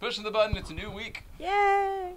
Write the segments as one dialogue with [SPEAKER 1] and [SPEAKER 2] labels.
[SPEAKER 1] Pushing the button. It's a new week.
[SPEAKER 2] Yay!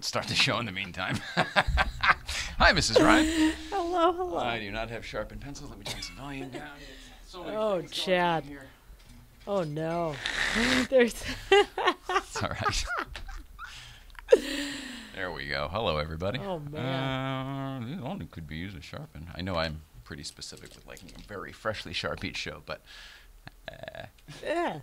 [SPEAKER 1] Let's start the show in the meantime. Hi, Mrs. Ryan.
[SPEAKER 2] Hello, hello.
[SPEAKER 1] I do not have sharpened pencils. Let me turn some volume down. So
[SPEAKER 2] Oh,
[SPEAKER 1] things going on
[SPEAKER 2] Chad. Oh no. There's
[SPEAKER 1] It's all right. there we go. Hello, everybody.
[SPEAKER 2] Oh,
[SPEAKER 1] Uh, this only could be used as sharpen. I know I'm pretty specific with liking a very freshly sharp each show, but. Uh,
[SPEAKER 2] yeah.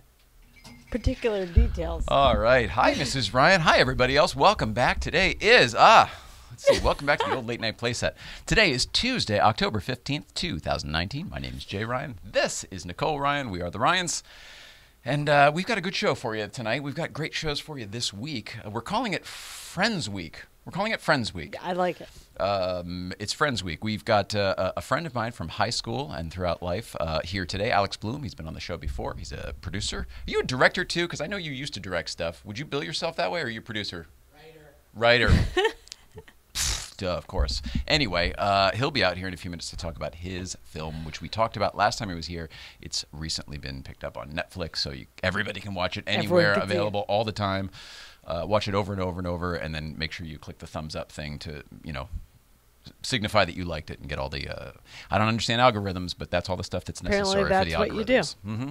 [SPEAKER 2] Particular details.
[SPEAKER 1] all right. Hi, Mrs. Ryan. Hi, everybody else. Welcome back. Today is ah. Let's see. Welcome back to the old late night playset. Today is Tuesday, October 15th, 2019. My name is Jay Ryan. This is Nicole Ryan. We are the Ryans. And uh, we've got a good show for you tonight. We've got great shows for you this week. Uh, we're calling it Friends Week. We're calling it Friends Week.
[SPEAKER 2] I like it.
[SPEAKER 1] Um, it's Friends Week. We've got uh, a friend of mine from high school and throughout life uh, here today, Alex Bloom. He's been on the show before. He's a producer. Are you a director too? Because I know you used to direct stuff. Would you bill yourself that way, or are you a producer? Writer. Writer. Duh, of course. Anyway, uh, he'll be out here in a few minutes to talk about his film, which we talked about last time he was here. It's recently been picked up on Netflix, so you, everybody can watch it anywhere, available all the time. Uh, watch it over and over and over, and then make sure you click the thumbs up thing to, you know, signify that you liked it and get all the. Uh, I don't understand algorithms, but that's all the stuff that's
[SPEAKER 2] Apparently
[SPEAKER 1] necessary
[SPEAKER 2] that's
[SPEAKER 1] for the
[SPEAKER 2] you do.
[SPEAKER 1] algorithms. Mm-hmm.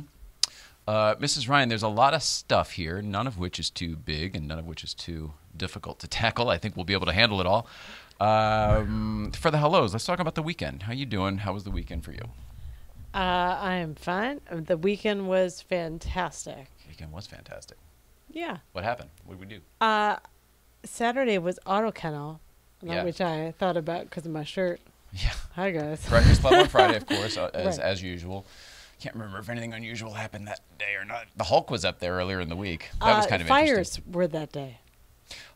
[SPEAKER 1] Uh, Mrs. Ryan, there's a lot of stuff here, none of which is too big and none of which is too difficult to tackle. I think we'll be able to handle it all. Um, for the hellos, let's talk about the weekend. How you doing? How was the weekend for you?
[SPEAKER 2] Uh, I am fine. The weekend was fantastic.
[SPEAKER 1] weekend was fantastic.
[SPEAKER 2] Yeah.
[SPEAKER 1] What happened? What did we do?
[SPEAKER 2] Uh, Saturday was auto kennel,
[SPEAKER 1] Yeah.
[SPEAKER 2] which I thought about because of my shirt.
[SPEAKER 1] Yeah,
[SPEAKER 2] Hi guys.
[SPEAKER 1] Breakfast Club on Friday, of course, uh, as
[SPEAKER 2] Right.
[SPEAKER 1] as usual. Can't remember if anything unusual happened that day or not. The Hulk was up there earlier in the week. That was
[SPEAKER 2] Uh,
[SPEAKER 1] kind of
[SPEAKER 2] fires
[SPEAKER 1] interesting.
[SPEAKER 2] were that day,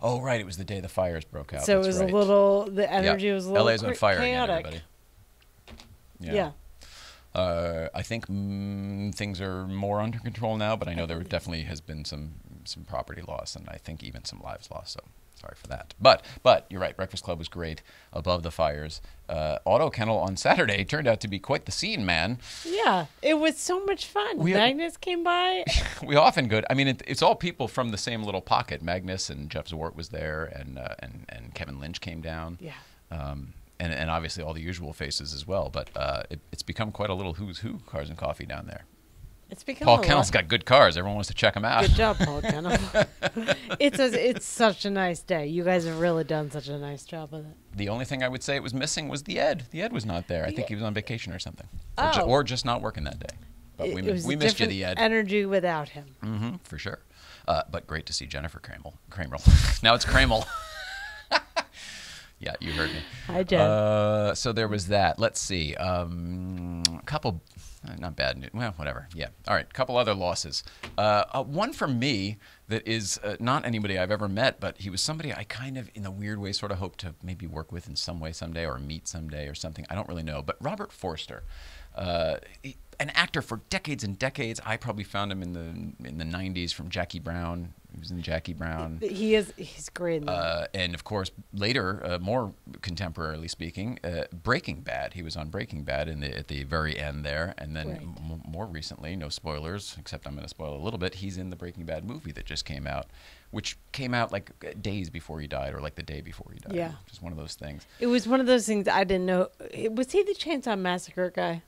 [SPEAKER 1] Oh, right. It was the day the fires broke out.
[SPEAKER 2] so it was
[SPEAKER 1] right.
[SPEAKER 2] a little. The
[SPEAKER 1] Yeah.
[SPEAKER 2] energy was a little
[SPEAKER 1] LA's on fire
[SPEAKER 2] chaotic.
[SPEAKER 1] again, everybody.
[SPEAKER 2] Yeah.
[SPEAKER 1] Uh, I think mm, things are more under control now, but I know there definitely has been some some property loss, and I think even some lives lost. So sorry for that. But but you're right. Breakfast Club was great. Above the fires, uh, Auto Kennel on Saturday turned out to be quite the scene, man.
[SPEAKER 2] Yeah, it was so much fun.
[SPEAKER 1] We
[SPEAKER 2] Magnus came by.
[SPEAKER 1] we often go. I mean, it, it's all people from the same little pocket. Magnus and Jeff Zwart was there, and uh, and and Kevin Lynch came down.
[SPEAKER 2] yeah.
[SPEAKER 1] um, and, and obviously all the usual faces as well. But uh, it, it's become quite a little who's who cars and coffee down there.
[SPEAKER 2] It's become
[SPEAKER 1] Paul Kennel's got good cars. Everyone wants to check them out.
[SPEAKER 2] Good job, Paul Kennel. it's a, it's such a nice day. You guys have really done such a nice job with it.
[SPEAKER 1] The only thing I would say it was missing was the Ed. The Ed was not there. I think he was on vacation or something, or, ju-
[SPEAKER 2] Oh.
[SPEAKER 1] or just not working that day. But
[SPEAKER 2] It-
[SPEAKER 1] we,
[SPEAKER 2] it
[SPEAKER 1] we missed you, the Ed.
[SPEAKER 2] Energy without him.
[SPEAKER 1] Mm-hmm, for sure. Uh, but great to see Jennifer Kramel. Kramel. now it's Kramel. Yeah, you heard me.
[SPEAKER 2] Hi, Jen.
[SPEAKER 1] Uh, so there was that. Let's see. Um, a couple, uh, not bad news. Well, whatever. Yeah. All right. A couple other losses. Uh, uh, one for me that is uh, not anybody I've ever met, but he was somebody I kind of, in a weird way, sort of hope to maybe work with in some way someday or meet someday or something. I don't really know. But Robert Forster. Uh, he- an actor for decades and decades. I probably found him in the in the '90s from Jackie Brown. He was in Jackie Brown.
[SPEAKER 2] he is. He's great.
[SPEAKER 1] Uh, and of course, later, uh, more contemporarily speaking, uh, Breaking Bad. He was on Breaking Bad in the, at the very end there, and then
[SPEAKER 2] Right.
[SPEAKER 1] m- more recently, no spoilers, except I'm going to spoil a little bit. He's in the Breaking Bad movie that just came out, which came out like uh, days before he died, or like the day before he died.
[SPEAKER 2] Yeah.
[SPEAKER 1] just one of those things.
[SPEAKER 2] it was one of those things I didn't know. Was he the Chainsaw Massacre guy?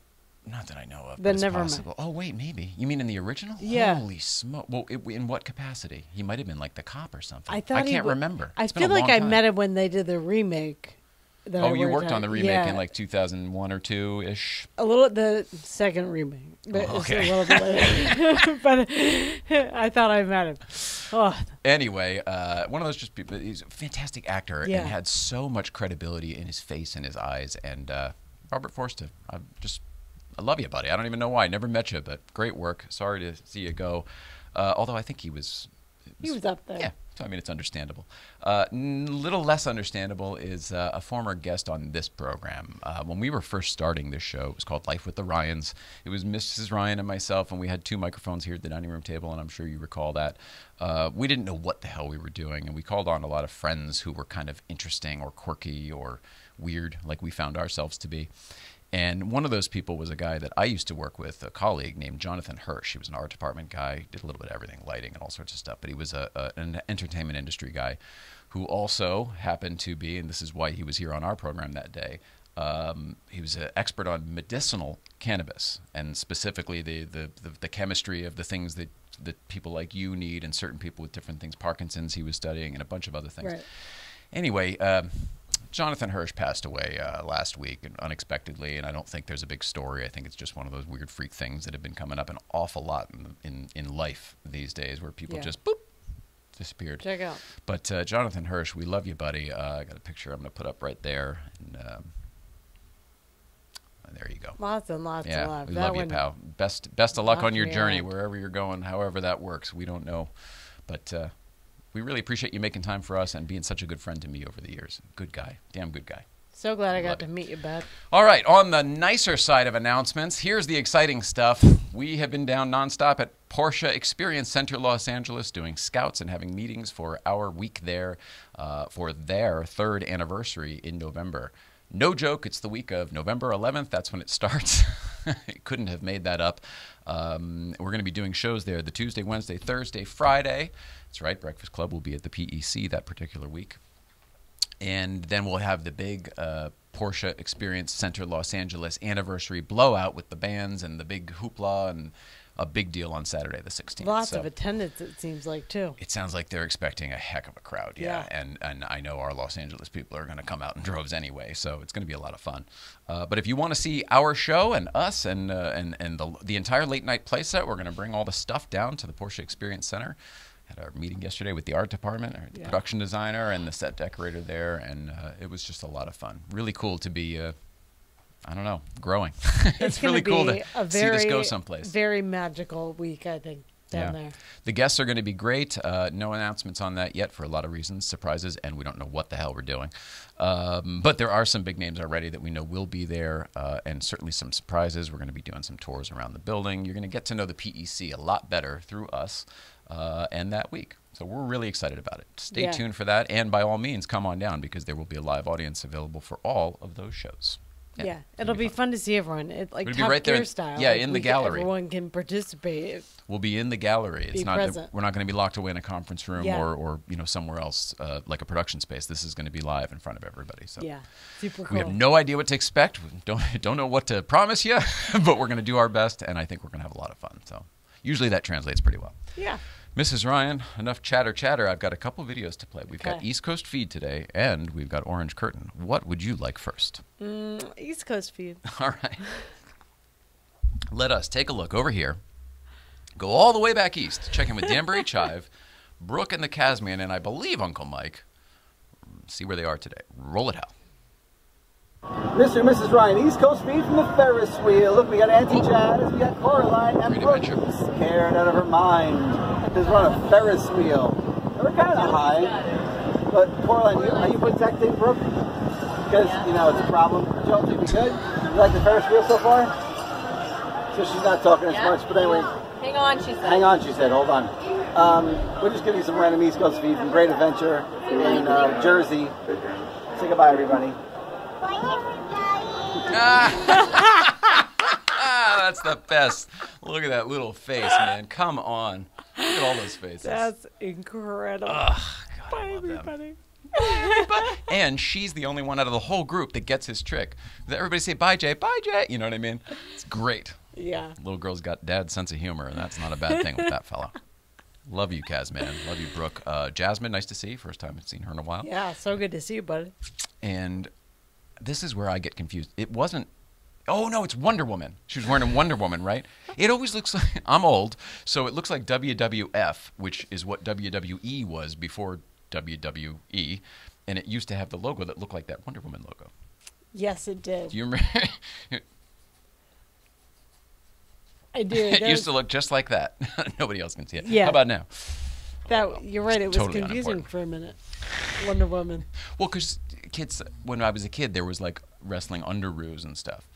[SPEAKER 1] Not that I know of,
[SPEAKER 2] Then never mind.
[SPEAKER 1] possible. Oh wait, maybe you mean in the original?
[SPEAKER 2] Yeah.
[SPEAKER 1] Holy smoke! Well, it, in what capacity? He might have been like the cop or something.
[SPEAKER 2] I thought
[SPEAKER 1] I can't
[SPEAKER 2] wa-
[SPEAKER 1] remember.
[SPEAKER 2] I
[SPEAKER 1] It's
[SPEAKER 2] feel like I
[SPEAKER 1] time.
[SPEAKER 2] met him when they did the remake. that I
[SPEAKER 1] Oh, you worked on the remake
[SPEAKER 2] Yeah.
[SPEAKER 1] in like 2001 or two ish.
[SPEAKER 2] a little the second remake, but
[SPEAKER 1] Oh,
[SPEAKER 2] it's
[SPEAKER 1] okay.
[SPEAKER 2] a little later. but I thought I met him. Oh,
[SPEAKER 1] Anyway, uh, one of those just people. He's a fantastic actor
[SPEAKER 2] Yeah.
[SPEAKER 1] and had so much credibility in his face and his eyes. And uh, Robert Forster, I'm just, I love you, buddy. I don't even know why. I never met you, but great work. Sorry to see you go. Uh, although I think he was
[SPEAKER 2] He was up there.
[SPEAKER 1] Yeah, so I mean, it's understandable. A uh, little less understandable is uh, a former guest on this program. Uh, when we were first starting this show, it was called Life with the Ryans. It was Mrs. Ryan and myself, and we had two microphones here at the dining room table, and I'm sure you recall that. Uh, we didn't know what the hell we were doing, and we called on a lot of friends who were kind of interesting or quirky or weird, like we found ourselves to be. And one of those people was a guy that I used to work with, a colleague named Jonathan Hirsch. He was an art department guy, did a little bit of everything, lighting and all sorts of stuff. But he was a, a, an entertainment industry guy who also happened to be, and this is why he was here on our program that day. Um, he was an expert on medicinal cannabis and specifically the, the, the, the chemistry of the things that, that people like you need and certain people with different things. Parkinson's, he was studying, and a bunch of other things.
[SPEAKER 2] Right.
[SPEAKER 1] Anyway, um, Jonathan Hirsch passed away uh, last week unexpectedly, and I don't think there's a big story. I think it's just one of those weird freak things that have been coming up an awful lot in in, in life these days, where people
[SPEAKER 2] Yeah.
[SPEAKER 1] just boop disappeared.
[SPEAKER 2] Check out.
[SPEAKER 1] But uh, Jonathan Hirsch, we love you, buddy. Uh, I got a picture I'm going to put up right there, and um, there you go.
[SPEAKER 2] Lots and lots
[SPEAKER 1] Yeah,
[SPEAKER 2] of love.
[SPEAKER 1] we
[SPEAKER 2] That
[SPEAKER 1] love you, pal. Best best of luck on your journey, wherever you're going, however that works. We don't know, but uh, we really appreciate you making time for us and being such a good friend to me over the years. Good guy, damn good guy.
[SPEAKER 2] So glad I got to meet you, Beth.
[SPEAKER 1] All right, on the nicer side of announcements, here's the exciting stuff. We have been down nonstop at Porsche Experience Center Los Angeles doing scouts and having meetings for our week there uh, for their third anniversary in November. No joke, it's the week of November 11th. That's when it starts. Couldn't have made that up. Um, we're going to be doing shows there the Tuesday, Wednesday, Thursday, Friday. That's right, Breakfast Club will be at the PEC that particular week and then we'll have the big uh, Porsche Experience Center Los Angeles anniversary blowout with the bands and the big hoopla and a big deal on Saturday the 16th.
[SPEAKER 2] Lots
[SPEAKER 1] So
[SPEAKER 2] of attendance, it seems like, too.
[SPEAKER 1] It sounds like they're expecting a heck of a crowd, yeah.
[SPEAKER 2] Yeah.
[SPEAKER 1] And and I know our Los Angeles people are going to come out in droves anyway, so it's going to be a lot of fun. Uh, but if you want to see our show and us and uh, and and the the entire late night playset, we're going to bring all the stuff down to the Porsche Experience Center. Had our meeting yesterday with the art department, the
[SPEAKER 2] Yeah.
[SPEAKER 1] production designer, and the set decorator there, and uh, it was just a lot of fun. Really cool to be. Uh, I don't know, growing. it's
[SPEAKER 2] gonna
[SPEAKER 1] really cool
[SPEAKER 2] be
[SPEAKER 1] to
[SPEAKER 2] a
[SPEAKER 1] see
[SPEAKER 2] very,
[SPEAKER 1] this go someplace.
[SPEAKER 2] Very magical week, I think, down
[SPEAKER 1] Yeah.
[SPEAKER 2] there.
[SPEAKER 1] The guests are going to be great. Uh, no announcements on that yet for a lot of reasons, surprises, and we don't know what the hell we're doing. Um, but there are some big names already that we know will be there, uh, and certainly some surprises. We're going to be doing some tours around the building. You're going to get to know the PEC a lot better through us uh, and that week. So we're really excited about it. Stay
[SPEAKER 2] Yeah.
[SPEAKER 1] tuned for that, and by all means, come on down because there will be a live audience available for all of those shows.
[SPEAKER 2] Yeah,
[SPEAKER 1] it'll
[SPEAKER 2] it'll be fun to see everyone. It, like
[SPEAKER 1] It'll be right there
[SPEAKER 2] style.
[SPEAKER 1] yeah,
[SPEAKER 2] like,
[SPEAKER 1] in the gallery.
[SPEAKER 2] Everyone can participate.
[SPEAKER 1] We'll be in the gallery. It's
[SPEAKER 2] Be
[SPEAKER 1] not
[SPEAKER 2] present.
[SPEAKER 1] we're not going to be locked away in a conference room
[SPEAKER 2] Yeah.
[SPEAKER 1] or, or you know somewhere else uh, like a production space. This is going to be live in front of everybody. So
[SPEAKER 2] Yeah, super Cool.
[SPEAKER 1] we have no idea what to expect. We don't don't know what to promise you, but we're going to do our best, and I think we're going to have a lot of fun. So usually that translates pretty well.
[SPEAKER 2] yeah,
[SPEAKER 1] Mrs. Ryan, enough chatter, chatter. I've got a couple videos to play. We've got East Coast Feed today, and we've got Orange Curtain. What would you like first?
[SPEAKER 2] mm, East Coast feed.
[SPEAKER 1] All right. Let us take a look over here. Go all the way back east. Check in with Danbury Chive, Brooke and the Casmian, and I believe Uncle Mike. See where they are today. Roll it, Hal.
[SPEAKER 3] Mr. and Mrs. Ryan, East Coast Feed from the Ferris wheel. Look, we got Auntie Jazz, we got Coraline, and
[SPEAKER 1] Great
[SPEAKER 3] Brooke,
[SPEAKER 1] adventure.
[SPEAKER 3] scared out of her mind. Just run a Ferris wheel. And we're kind of high, but Coraline, you, are you protecting Brooke? Because, you know, it's a problem. Jones, you be good? You like the Ferris wheel so far? So she's not talking as
[SPEAKER 4] Yeah.
[SPEAKER 3] much, but anyway,
[SPEAKER 4] Hang on, she said.
[SPEAKER 3] hang on, she said, hold on. Um, we're just giving you some random East Coast Feed from Great Adventure in uh, Jersey. Say goodbye, everybody.
[SPEAKER 1] Ah, that's the best. Look at that little face, man. Come on. Look at all those faces.
[SPEAKER 2] That's incredible.
[SPEAKER 1] Ugh, God,
[SPEAKER 2] Bye,
[SPEAKER 1] I love them.
[SPEAKER 2] everybody.
[SPEAKER 1] And she's the only one out of the whole group that gets his trick. Everybody say, bye, Jay. Bye, Jay. You know what I mean? It's great.
[SPEAKER 2] Yeah.
[SPEAKER 1] Little girl's got dad's sense of humor, and that's not a bad thing with that fella. Love you, Kaz, man. Love you, Brooke. Uh, Jasmine, nice to see you. First time I've seen her in a while.
[SPEAKER 2] Yeah, so good to see you, buddy.
[SPEAKER 1] And this is where I get confused. It wasn't. Oh no, it's Wonder Woman. She was wearing a Wonder Woman, right? It always looks like I'm old, so it looks like WWF, which is what WWE was before WWE, and it used to have the logo that looked like that Wonder Woman logo.
[SPEAKER 2] Yes, it did.
[SPEAKER 1] Do you remember?
[SPEAKER 2] I do.
[SPEAKER 1] it used to look just like that. Nobody else can see it.
[SPEAKER 2] Yeah.
[SPEAKER 1] How about now?
[SPEAKER 2] That you're right. It was
[SPEAKER 1] Totally
[SPEAKER 2] confusing for a minute. Wonder Woman.
[SPEAKER 1] Well, because kids, when I was a kid, there was like wrestling underoos and stuff.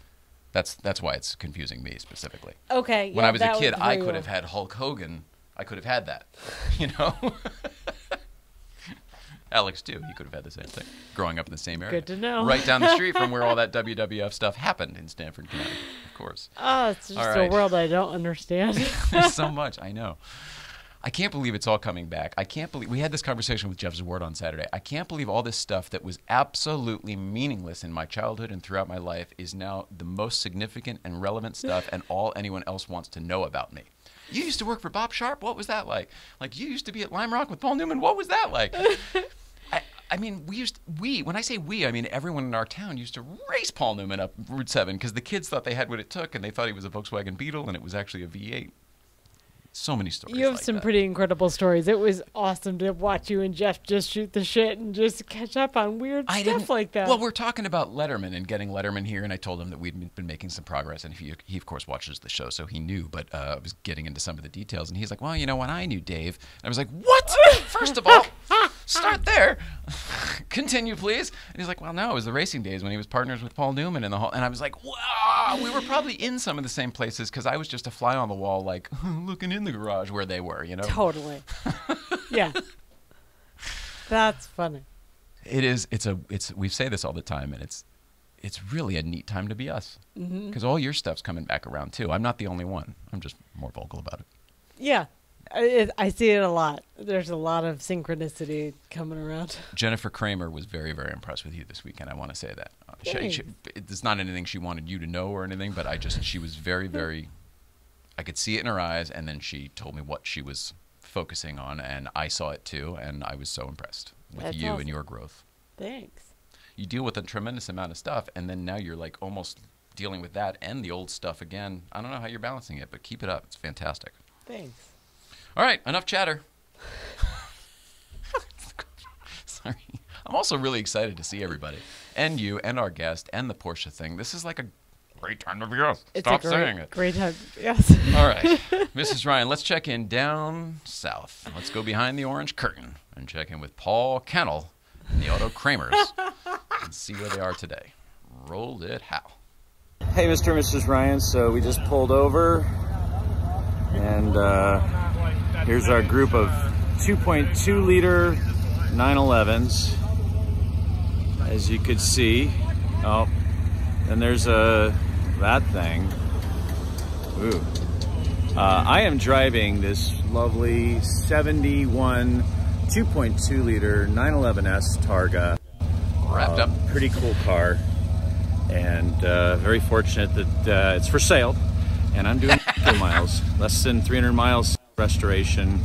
[SPEAKER 1] That's that's why it's confusing me specifically.
[SPEAKER 2] Okay.
[SPEAKER 1] When
[SPEAKER 2] yeah,
[SPEAKER 1] I was a kid, I could have had Hulk Hogan. I could have had that. You know. Alex too. He could have had the same thing. Growing up in the same area.
[SPEAKER 2] Good to know.
[SPEAKER 1] Right down the street from where all that WWF stuff happened in Stamford, Connecticut. Of course.
[SPEAKER 2] Oh, it's just
[SPEAKER 1] All
[SPEAKER 2] a world I don't understand.
[SPEAKER 1] There's so much. I know. I can't believe it's all coming back. I can't believe we had this conversation with Jeff Zwart on Saturday. I can't believe all this stuff that was absolutely meaningless in my childhood and throughout my life is now the most significant and relevant stuff, and all anyone else wants to know about me. You used to work for Bob Sharp. What was that like? Like you used to be at Lime Rock with Paul Newman. What was that like? I, I mean, we used we. When I say we, I mean everyone in our town used to race Paul Newman up Route Seven because the kids thought they had what it took, and they thought he was a Volkswagen Beetle, and it was actually a V8. So many stories.
[SPEAKER 2] you have
[SPEAKER 1] like
[SPEAKER 2] some
[SPEAKER 1] that.
[SPEAKER 2] pretty incredible stories. It was awesome to watch you and Jeff just shoot the shit and just catch up on weird
[SPEAKER 1] I
[SPEAKER 2] stuff like that.
[SPEAKER 1] Well, we're talking about Letterman and getting Letterman here, and I told him that we'd been making some progress, and he, he of course watches the show, so he knew. But uh, I was getting into some of the details, and he's like, "Well, you know, when I knew Dave," and I was like, "What? First of all, start there. Continue, please." And he's like, "Well, no, it was the racing days when he was partners with Paul Newman and the whole." And I was like, "Wow, we were probably in some of the same places because I was just a fly on the wall, like looking in the garage where they were, you know."
[SPEAKER 2] totally. yeah. That's funny.
[SPEAKER 1] It is. It's a. It's. We say this all the time, and it's. It's really a neat time to be us,
[SPEAKER 2] Mm-hmm.
[SPEAKER 1] because all your stuff's coming back around too. I'm not the only one. I'm just more vocal about it.
[SPEAKER 2] Yeah. I, I see it a lot. There's a lot of synchronicity coming around.
[SPEAKER 1] Jennifer Kramer was very, very impressed with you this weekend. I want to say that. She- she- it's not anything she wanted you to know or anything, but I just she was very, very. I could see it in her eyes, and then she told me what she was focusing on, and I saw it too, and I was so impressed with
[SPEAKER 2] That's
[SPEAKER 1] you
[SPEAKER 2] awesome.
[SPEAKER 1] and your growth.
[SPEAKER 2] Thanks.
[SPEAKER 1] you deal with a tremendous amount of stuff and then now you're like almost dealing with that and the old stuff again i don't know how you're balancing it but keep it up it's fantastic
[SPEAKER 2] Thanks.
[SPEAKER 1] all right enough chatter sorry i'm also really excited to see everybody and you and our guest and the porsche thing this is like a great time to be us
[SPEAKER 2] It's
[SPEAKER 1] stop
[SPEAKER 2] a great,
[SPEAKER 1] saying it
[SPEAKER 2] great time. Yes.
[SPEAKER 1] all right mrs ryan let's check in down south let's go behind the orange curtain and check in with paul kennel and the auto kramers and see where they are today roll it Hal
[SPEAKER 4] Hey, Mr. and Mrs. Ryan. So we just pulled over, and uh, here's our group of 2.2 liter 911s. As you could see, oh, and there's a that thing. Ooh. Uh, I am driving this lovely 71 2.2 liter 911S Targa.
[SPEAKER 1] Wrapped up.
[SPEAKER 4] pretty cool car. And uh, very fortunate that uh, it's for sale. And i'm doing miles less than 300 miles restoration.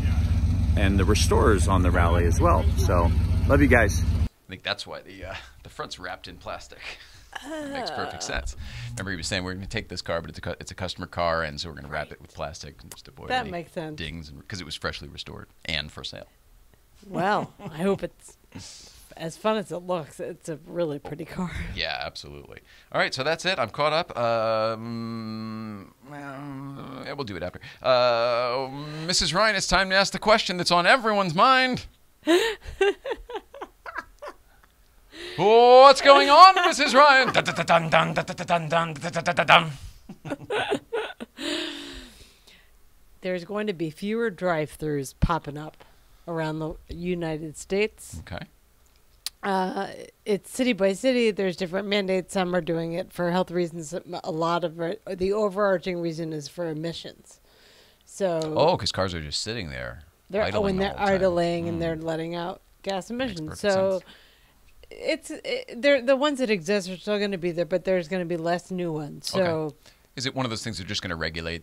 [SPEAKER 4] And the restorers on the rally as well. So love you guys.
[SPEAKER 1] I think that's why the uh, the front's wrapped in plastic. Makes perfect sense. Remember, he was saying we're going to take this car, but it's a it's a customer car, and so we're going to wrap it with plastic and just avoid
[SPEAKER 2] That makes sense.
[SPEAKER 1] dings because it was freshly restored and for sale.
[SPEAKER 2] Well, I hope it's as fun as it looks. It's a really pretty car.
[SPEAKER 1] Yeah, absolutely. All right, so that's it. I'm caught up. Um, yeah, we'll do it after. Uh, Mrs. Ryan, it's time to ask the question that's on everyone's mind. What's going on, Mrs. Ryan? Dun, dun, dun, dun, dun, dun, dun,
[SPEAKER 2] There's going to be fewer drive-throughs popping up around the United States.
[SPEAKER 1] Okay.
[SPEAKER 2] Uh, it's city by city. There's different mandates. Some are doing it for health reasons. A lot of it, the overarching reason is for emissions. So
[SPEAKER 1] oh, because cars are just sitting there.
[SPEAKER 2] They're
[SPEAKER 1] idling
[SPEAKER 2] oh,
[SPEAKER 1] and
[SPEAKER 2] they're
[SPEAKER 1] the
[SPEAKER 2] idling and
[SPEAKER 1] hmm.
[SPEAKER 2] they're letting out gas emissions. So
[SPEAKER 1] sense
[SPEAKER 2] it's it, they're the ones that exist are still going to be there, but there's going to be less new ones. So
[SPEAKER 1] Okay. Is it one of those things they're just going to regulate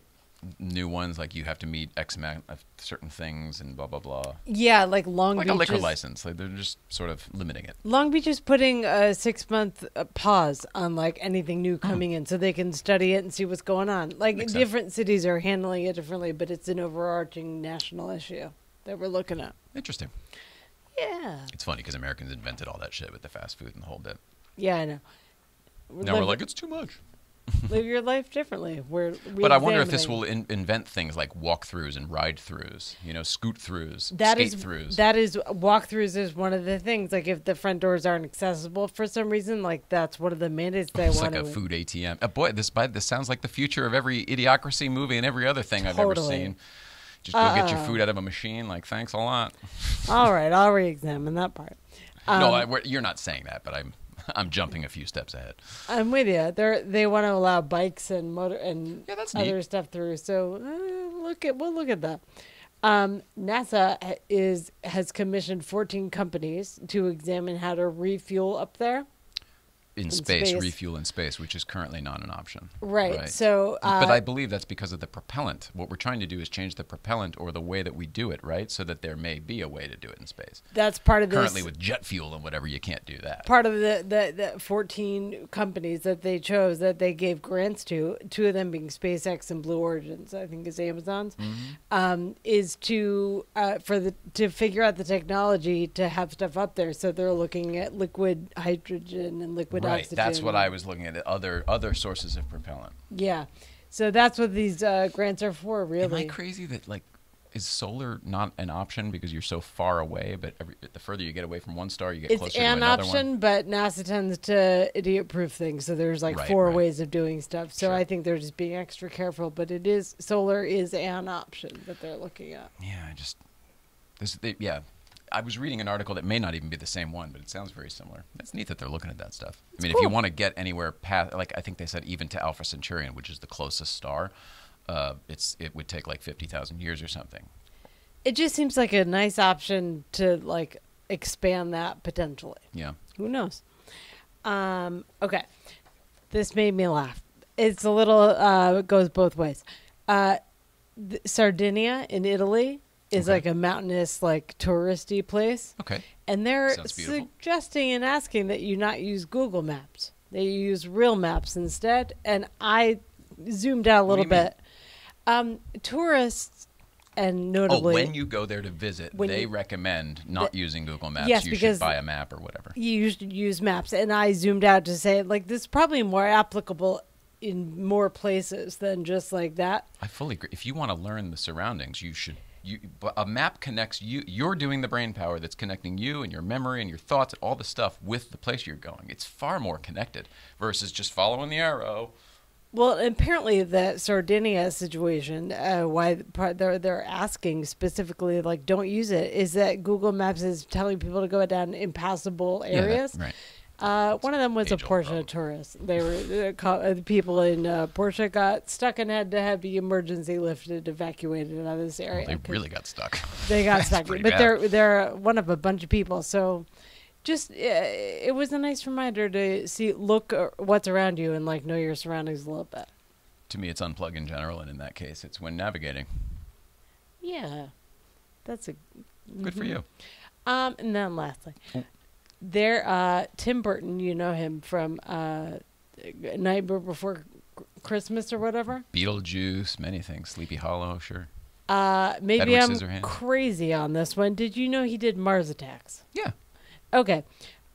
[SPEAKER 1] new ones? Like you have to meet X amount of certain things and blah blah blah.
[SPEAKER 2] yeah, like Long
[SPEAKER 1] Like
[SPEAKER 2] Beach
[SPEAKER 1] a liquor
[SPEAKER 2] is-
[SPEAKER 1] license. Like they're just sort of limiting it.
[SPEAKER 2] Long Beach is putting a six month uh, pause on like anything new coming in so they can study it and see what's going on. Like
[SPEAKER 1] Hmm. Makes sense.
[SPEAKER 2] different cities are handling it differently, but it's an overarching national issue that we're looking at.
[SPEAKER 1] Interesting.
[SPEAKER 2] Yeah.
[SPEAKER 1] It's funny because Americans invented all that shit with the fast food and the whole bit.
[SPEAKER 2] Yeah, I know.
[SPEAKER 1] Now we're like, it's too much.
[SPEAKER 2] live your life differently. We're
[SPEAKER 1] But I wonder if this will in- invent things like walkthroughs and ride-throughs, you know, scoot-throughs,
[SPEAKER 2] That is
[SPEAKER 1] skate-throughs.
[SPEAKER 2] that is walkthroughs is one of the things. Like if the front doors aren't accessible for some reason, like that's one of the mandates they
[SPEAKER 1] it's
[SPEAKER 2] want It's
[SPEAKER 1] like a food ATM. Uh, boy, this by, this sounds like the future of every idiocracy movie and every other thing I've ever seen. Just go get your food out of a machine. Like, thanks a lot.
[SPEAKER 2] All right, I'll re-examine that part. Um,
[SPEAKER 1] no, I, you're not saying that, but I'm I'm jumping a few steps ahead.
[SPEAKER 2] I'm with you. They they want to allow bikes and motor and
[SPEAKER 1] Yeah, that's
[SPEAKER 2] other
[SPEAKER 1] neat.
[SPEAKER 2] stuff through. So uh, look at we'll look at that. Um, NASA is has commissioned 14 companies to examine how to refuel up there.
[SPEAKER 1] In, space,
[SPEAKER 2] space.
[SPEAKER 1] refuel in space, which is currently not an option.
[SPEAKER 2] Right. So,
[SPEAKER 1] but
[SPEAKER 2] uh,
[SPEAKER 1] I believe that's because of the propellant. What we're trying to do is change the propellant or the way that we do it, right? So that there may be a way to do it in space.
[SPEAKER 2] That's part of this.
[SPEAKER 1] Currently, with jet fuel and whatever, you can't do that.
[SPEAKER 2] part of the, the, the 14 companies that they chose that they gave grants to, two of them being SpaceX and Blue Origins, I think is Amazon's,
[SPEAKER 1] Mm-hmm.
[SPEAKER 2] um, is to uh, for the to figure out the technology to have stuff up there. So they're looking at liquid hydrogen and liquid
[SPEAKER 1] right.
[SPEAKER 2] oxygen.
[SPEAKER 1] That's what I was looking at. Other other sources of propellant.
[SPEAKER 2] Yeah. So that's what these uh, grants are for, Really,
[SPEAKER 1] Am I crazy that like is solar not an option because you're so far away? But every, the further you get away from one star, you get
[SPEAKER 2] It's
[SPEAKER 1] closer to
[SPEAKER 2] an
[SPEAKER 1] another
[SPEAKER 2] option,
[SPEAKER 1] one.
[SPEAKER 2] but NASA tends to idiot proof things. So there's like
[SPEAKER 1] Right,
[SPEAKER 2] four
[SPEAKER 1] right.
[SPEAKER 2] ways of doing stuff. So
[SPEAKER 1] Sure.
[SPEAKER 2] I think they're just being extra careful. But it is solar is an option that they're looking at.
[SPEAKER 1] Yeah, I just this they, yeah. I was reading an article that may not even be the same one, but it sounds very similar. It's neat that they're looking at that stuff. I mean, if you want to get anywhere past, like I think they said, even to Alpha Centaurian, which is the closest star, uh, it's it would take like fifty thousand years or something.
[SPEAKER 2] It just seems like a nice option to like expand that potentially.
[SPEAKER 1] Yeah.
[SPEAKER 2] Who knows? Um, okay, this made me laugh. It's a little uh, it goes both ways. Uh, th- Sardinia in Italy is
[SPEAKER 1] Okay.
[SPEAKER 2] like a mountainous, like touristy place.
[SPEAKER 1] Okay.
[SPEAKER 2] And they're suggesting and asking that you not use Google Maps. They use real maps instead. And I zoomed out a little bit. Um, tourists, and
[SPEAKER 1] Oh,
[SPEAKER 2] notably,
[SPEAKER 1] when you go there to visit, they
[SPEAKER 2] you-
[SPEAKER 1] recommend not using Google Maps.
[SPEAKER 2] Yes,
[SPEAKER 1] you
[SPEAKER 2] because-
[SPEAKER 1] should buy a map or whatever.
[SPEAKER 2] you should use maps. And I zoomed out to say, like, this is probably more applicable in more places than just like that.
[SPEAKER 1] I fully agree. If you want to learn the surroundings, you should. You, a map connects you. You're doing the brain power that's connecting you and your memory and your thoughts, and all the stuff with the place you're going. It's far more connected versus just following the arrow.
[SPEAKER 2] Well, apparently the Sardinia situation, uh, why they're they're asking specifically like don't use it, is that Google Maps is telling people to go down impassable
[SPEAKER 1] Yeah, that-
[SPEAKER 2] areas.
[SPEAKER 1] right.
[SPEAKER 2] Uh, one of them was a Porsche
[SPEAKER 1] problem.
[SPEAKER 2] tourist. They were uh, the people in uh, Porsche got stuck and had to have the emergency lifted, evacuated out of this area.
[SPEAKER 1] They really got stuck.
[SPEAKER 2] they got stuck, but
[SPEAKER 1] bad.
[SPEAKER 2] they're they're one of a bunch of people. So, just uh, it was a nice reminder to see look uh, what's around you and like know your surroundings a little bit.
[SPEAKER 1] To me, it's unplug in general, and in that case, it's when navigating.
[SPEAKER 2] Yeah, that's a
[SPEAKER 1] Good for you.
[SPEAKER 2] um. And then lastly,
[SPEAKER 1] Oh.
[SPEAKER 2] There, uh, Tim Burton. You know him from uh, Nightmare Before Christmas or whatever.
[SPEAKER 1] Beetlejuice, many things. Sleepy Hollow, sure.
[SPEAKER 2] Uh, maybe
[SPEAKER 1] Edward
[SPEAKER 2] I'm crazy on this one. Did you know he did Mars Attacks?
[SPEAKER 1] Yeah,
[SPEAKER 2] Okay,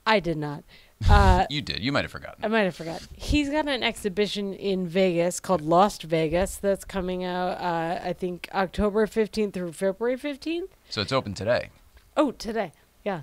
[SPEAKER 2] I did not. Uh,
[SPEAKER 1] you did. You might have forgotten.
[SPEAKER 2] I might have forgotten. He's got an exhibition in Vegas called Lost Vegas that's coming out, uh, I think, October 15th through February 15th.
[SPEAKER 1] So it's open today.
[SPEAKER 2] Oh, today. Yeah.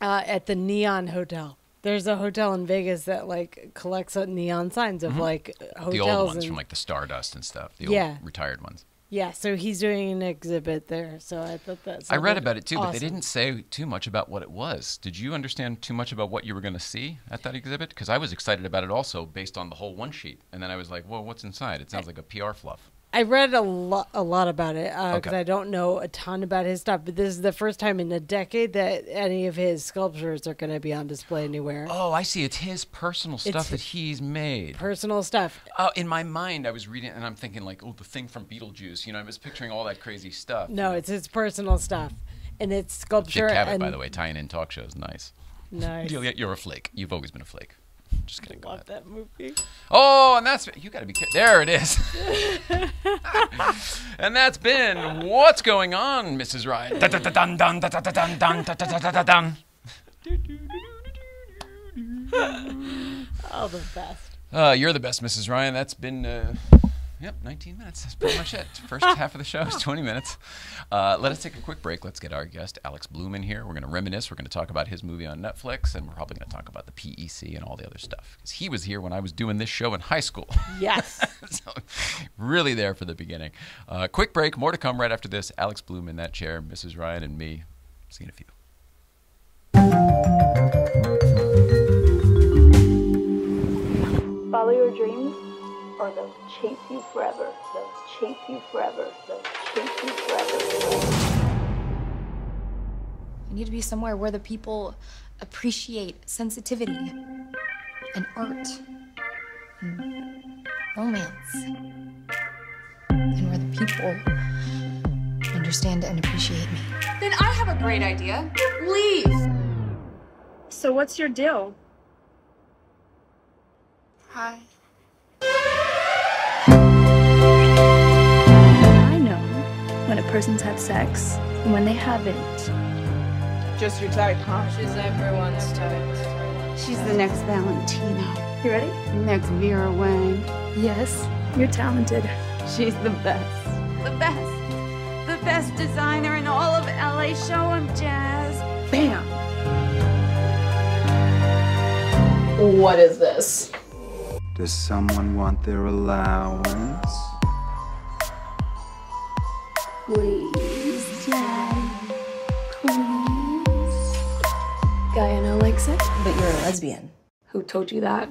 [SPEAKER 2] Uh, at the Neon Hotel. There's a hotel in Vegas that like collects uh, neon signs of like hotels.
[SPEAKER 1] Mm-hmm. the old ones
[SPEAKER 2] and,
[SPEAKER 1] from like the Stardust and stuff. The
[SPEAKER 2] Yeah.
[SPEAKER 1] old retired ones.
[SPEAKER 2] yeah, so he's doing an exhibit there. So I thought that.
[SPEAKER 1] I read about it too, but they didn't say too much about what it was. Did you understand too much about what you were going to see at that exhibit? Because I was excited about it also based on the whole one sheet, and then I was like, "Well, what's inside?" It sounds like a PR fluff.
[SPEAKER 2] I read a lot, a lot about it because
[SPEAKER 1] Okay.
[SPEAKER 2] I don't know a ton about his stuff. But this is the first time in a decade that any of his sculptures are going to be on display anywhere.
[SPEAKER 1] Oh, I see. It's his personal stuff
[SPEAKER 2] It's-
[SPEAKER 1] that he's made.
[SPEAKER 2] Personal stuff.
[SPEAKER 1] Oh, in my mind, I was reading, and I'm thinking like, "Oh, the thing from Beetlejuice." You know, I was picturing all that crazy stuff.
[SPEAKER 2] No, it's his personal stuff, and it's sculpture.
[SPEAKER 1] Dick Cavett,
[SPEAKER 2] and
[SPEAKER 1] by the way, tying in talk shows, nice.
[SPEAKER 2] Nice.
[SPEAKER 1] You're a flake. You've always been a flake. Just gonna go.
[SPEAKER 2] Love that movie.
[SPEAKER 1] Oh, and that's you got to be there. It is. and that's been what's going on, Mrs. Ryan.
[SPEAKER 2] Oh, the best.
[SPEAKER 1] Uh, you're the best, Mrs. Ryan. That's been. Uh, yep, 19 minutes. That's pretty much it. First half of the show is 20 minutes. Uh, let us take a quick break. Let's get our guest, Alex Bloom, in here. We're going to reminisce. We're going to talk about his movie on Netflix, and we're probably going to talk about the PEC and all the other stuff. Because he was here when I was doing this show in high school.
[SPEAKER 2] Yes.
[SPEAKER 1] so, really there for the beginning. Uh, quick break. More to come right after this. Alex Bloom in that chair, Mrs. Ryan, and me. See you in a few.
[SPEAKER 5] Follow your dreams, or they'll chase you forever. They'll chase you forever. They'll chase you forever.
[SPEAKER 6] I need to be somewhere where the people appreciate sensitivity and art and romance. And where the people understand and appreciate me.
[SPEAKER 7] Then I have a great idea. Leave!
[SPEAKER 5] So, what's your deal?
[SPEAKER 7] Hi.
[SPEAKER 5] When a person's had sex and when they haven't.
[SPEAKER 8] Just your type, huh?
[SPEAKER 2] She's everyone's type.
[SPEAKER 9] She's the next Valentino.
[SPEAKER 5] You ready?
[SPEAKER 9] Next Vera Wang.
[SPEAKER 5] Yes, you're talented.
[SPEAKER 9] She's the best. The best. The best designer in all of LA. Show him jazz.
[SPEAKER 5] Bam!
[SPEAKER 6] What is this?
[SPEAKER 10] Does someone want their allowance?
[SPEAKER 5] Please, Daddy. Please. Guyana likes it.
[SPEAKER 6] But you're a lesbian.
[SPEAKER 5] Who told you that?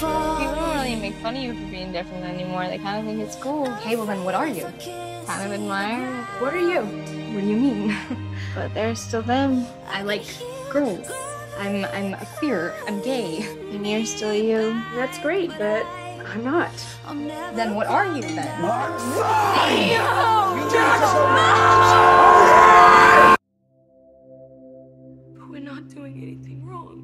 [SPEAKER 11] People don't really make fun of you for being different anymore. They kind of think it's cool.
[SPEAKER 6] Okay, well then what are you?
[SPEAKER 11] Kind of admire.
[SPEAKER 5] What are you? What do you mean?
[SPEAKER 11] But they're still them.
[SPEAKER 6] I like girls. I'm I'm a queer. I'm gay.
[SPEAKER 11] And you're still you.
[SPEAKER 5] That's great, but I'm not.
[SPEAKER 6] Then what are you then?
[SPEAKER 5] But we're not doing anything wrong.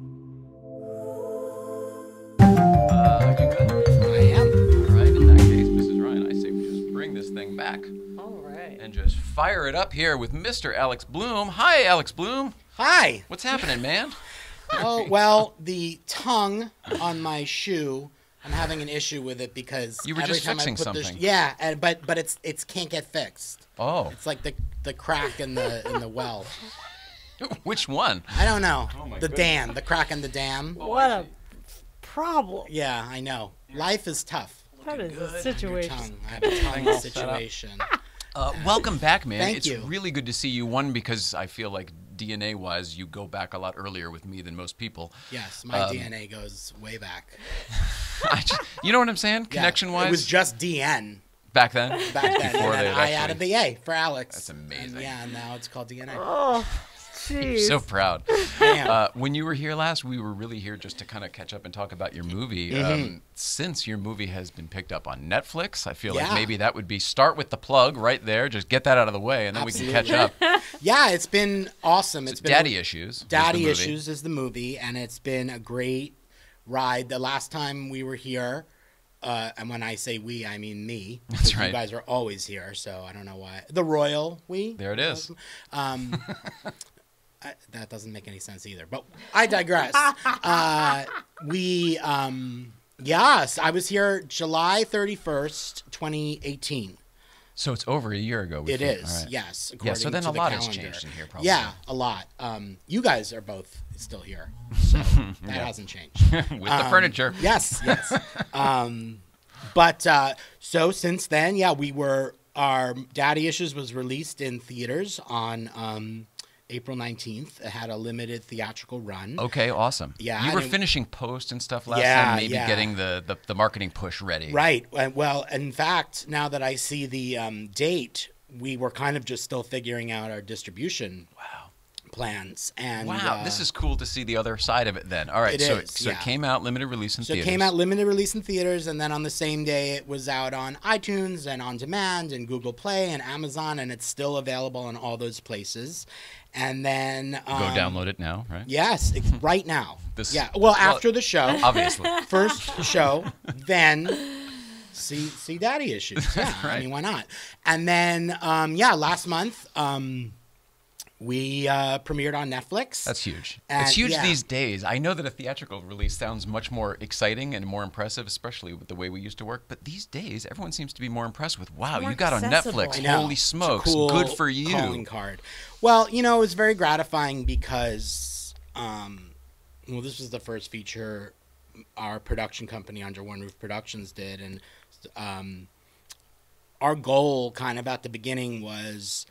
[SPEAKER 1] Uh, you good?
[SPEAKER 12] I am.
[SPEAKER 1] All right. In that case, Mrs. Ryan, I say we just bring this thing back
[SPEAKER 2] All right.
[SPEAKER 1] and just fire it up here with Mr. Alex Bloom. Hi, Alex Bloom.
[SPEAKER 12] Hi.
[SPEAKER 1] What's happening, man?
[SPEAKER 12] Oh well, the tongue on my shoe. I'm having an issue with it because
[SPEAKER 1] You were
[SPEAKER 12] every
[SPEAKER 1] just
[SPEAKER 12] time
[SPEAKER 1] fixing
[SPEAKER 12] I put the sh-
[SPEAKER 1] something.
[SPEAKER 12] yeah, and, but but it's it's can't get fixed.
[SPEAKER 1] Oh,
[SPEAKER 12] It's like the the crack in the in the well.
[SPEAKER 1] which one?
[SPEAKER 12] I don't know.
[SPEAKER 1] Oh my
[SPEAKER 12] the
[SPEAKER 1] goodness.
[SPEAKER 12] dam, the crack in the dam.
[SPEAKER 2] What a problem.
[SPEAKER 12] Yeah, I know. Life is tough.
[SPEAKER 2] That is a situation.
[SPEAKER 12] I have a tongue
[SPEAKER 1] all set up.
[SPEAKER 12] situation.
[SPEAKER 1] Uh, welcome back, man.
[SPEAKER 12] Thank
[SPEAKER 1] it's
[SPEAKER 12] you.
[SPEAKER 1] really good to see you. One because I feel like DNA wise, you go back a lot earlier with me than most people.
[SPEAKER 12] Yes, my
[SPEAKER 1] Um,
[SPEAKER 12] DNA goes way back.
[SPEAKER 1] I just, you know what I'm saying?
[SPEAKER 12] Yeah,
[SPEAKER 1] Connection wise,
[SPEAKER 12] It was just DN
[SPEAKER 1] back then.
[SPEAKER 12] back then.
[SPEAKER 1] Before
[SPEAKER 12] and
[SPEAKER 1] they
[SPEAKER 12] then
[SPEAKER 1] had
[SPEAKER 12] I
[SPEAKER 1] actually-
[SPEAKER 12] added the A for Alex.
[SPEAKER 1] That's amazing.
[SPEAKER 12] And yeah, now it's called DNA.
[SPEAKER 2] Oh, jeez.
[SPEAKER 1] So proud. Uh, when you were here last, we were really here just to kind of catch up and talk about your movie.
[SPEAKER 12] Mm-hmm.
[SPEAKER 1] Um, since your movie has been picked up on Netflix, I feel like maybe that would be start with the plug right there. Just get that out of the way, and then we can catch up.
[SPEAKER 12] yeah, it's been awesome.
[SPEAKER 1] It's
[SPEAKER 12] It's been
[SPEAKER 1] Daddy Issues.
[SPEAKER 12] Daddy
[SPEAKER 1] movie.
[SPEAKER 12] Issues is the movie, and it's been a great ride. The last time we were here, uh, and when I say we, I mean me.
[SPEAKER 1] That's right.
[SPEAKER 12] You guys are always here, so I don't know why. The royal we.
[SPEAKER 1] There it is.
[SPEAKER 12] Um, I, that doesn't make any sense either, but I digress. uh, we, um, yes, I was here July 31st, 2018.
[SPEAKER 1] So it's over a year ago. we
[SPEAKER 12] It
[SPEAKER 1] think.
[SPEAKER 12] is,
[SPEAKER 1] All right.
[SPEAKER 12] yes.
[SPEAKER 1] Yeah, so
[SPEAKER 12] according
[SPEAKER 1] then
[SPEAKER 12] to
[SPEAKER 1] a
[SPEAKER 12] the
[SPEAKER 1] lot has changed in here, probably.
[SPEAKER 12] Yeah, a lot. Um, you guys are both still here, so that
[SPEAKER 1] Yeah.
[SPEAKER 12] hasn't changed.
[SPEAKER 1] With the
[SPEAKER 12] Um,
[SPEAKER 1] furniture.
[SPEAKER 12] Yes, yes. um, but uh, so since then, yeah, we were our Daddy Issues was released in theaters on um, April nineteenth. It had a limited theatrical run.
[SPEAKER 1] Okay, awesome.
[SPEAKER 12] Yeah,
[SPEAKER 1] You were finishing post and stuff last
[SPEAKER 12] Yeah,
[SPEAKER 1] time, maybe
[SPEAKER 12] yeah.
[SPEAKER 1] getting the, the, the marketing push ready.
[SPEAKER 12] Right. Well, in fact, now that I see the um, date, we were kind of just still figuring out our distribution
[SPEAKER 1] Wow.
[SPEAKER 12] plans. And
[SPEAKER 1] Wow,
[SPEAKER 12] uh,
[SPEAKER 1] this is cool to see the other side of it then. All right,
[SPEAKER 12] It
[SPEAKER 1] so,
[SPEAKER 12] is,
[SPEAKER 1] so
[SPEAKER 12] yeah.
[SPEAKER 1] it came out limited release in
[SPEAKER 12] So it came out limited release in theaters, and then on the same day it was out on iTunes and on demand and Google Play and Amazon, and it's still available in all those places. And then
[SPEAKER 1] Go
[SPEAKER 12] um,
[SPEAKER 1] download it now, right?
[SPEAKER 12] Yes, it's right now.
[SPEAKER 1] This-
[SPEAKER 12] yeah. Well,
[SPEAKER 1] well,
[SPEAKER 12] after the show,
[SPEAKER 1] Obviously.
[SPEAKER 12] first show, then see see daddy issues. Yeah, I mean, why not? And then um, yeah, last month um, we uh, premiered on Netflix.
[SPEAKER 1] That's huge.
[SPEAKER 12] And,
[SPEAKER 1] it's huge
[SPEAKER 12] yeah.
[SPEAKER 1] these days. I know that a theatrical release sounds much more exciting and more impressive, especially with the way we used to work. But these days, everyone seems to be more impressed with, wow,
[SPEAKER 2] More
[SPEAKER 1] you got on. Netflix. Holy
[SPEAKER 12] It's
[SPEAKER 1] smokes.
[SPEAKER 12] cool
[SPEAKER 1] Good for you.
[SPEAKER 12] Calling card. Well, you know, it was very gratifying because, um, well, this was the first feature our production company, Under One Roof Productions, did, and um, our goal, kind of at the beginning, was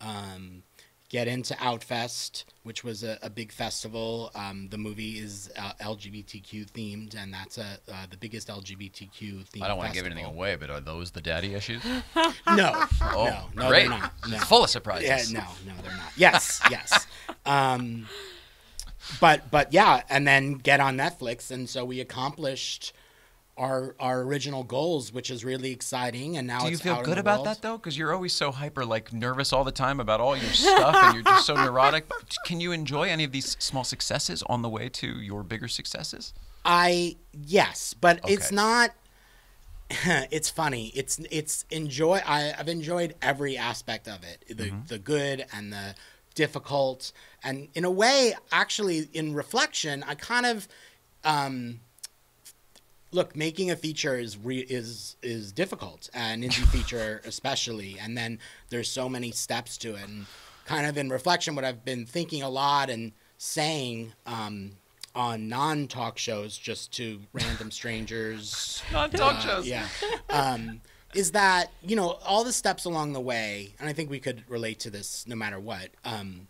[SPEAKER 12] um, get into Outfest, which was a, a big festival. Um, the movie is uh, LGBTQ themed, and that's a uh, the biggest LGBTQ themed.
[SPEAKER 1] I don't want to give anything away, but are those the daddy issues?
[SPEAKER 12] No,
[SPEAKER 1] Oh,
[SPEAKER 12] no, no,
[SPEAKER 1] great.
[SPEAKER 12] they're not. No.
[SPEAKER 1] It's full of surprises.
[SPEAKER 12] Yeah, no, no, they're not. Yes, yes. Um, but but yeah, and then get on Netflix, and so we accomplished our our original goals, which is really exciting. And now
[SPEAKER 1] Do you feel good about
[SPEAKER 12] world.
[SPEAKER 1] that though? Because you're always so hyper, like nervous all the time about all your stuff, and you're just so neurotic. But can you enjoy any of these small successes on the way to your bigger successes?
[SPEAKER 12] I yes, but it's not. it's funny. It's it's enjoy. I, I've enjoyed every aspect of it. The
[SPEAKER 1] Mm-hmm.
[SPEAKER 12] the good and the difficult, and in a way, actually, in reflection, I kind of. Um, look, making a feature is re- is is difficult, and indie feature especially. And then there's so many steps to it. And kind of in reflection, what I've been thinking a lot and saying um, on non-talk shows, just to random strangers,
[SPEAKER 1] Non-talk
[SPEAKER 12] uh,
[SPEAKER 1] shows.
[SPEAKER 12] yeah, um, is that you know all the steps along the way, and I think we could relate to this no matter what. Um,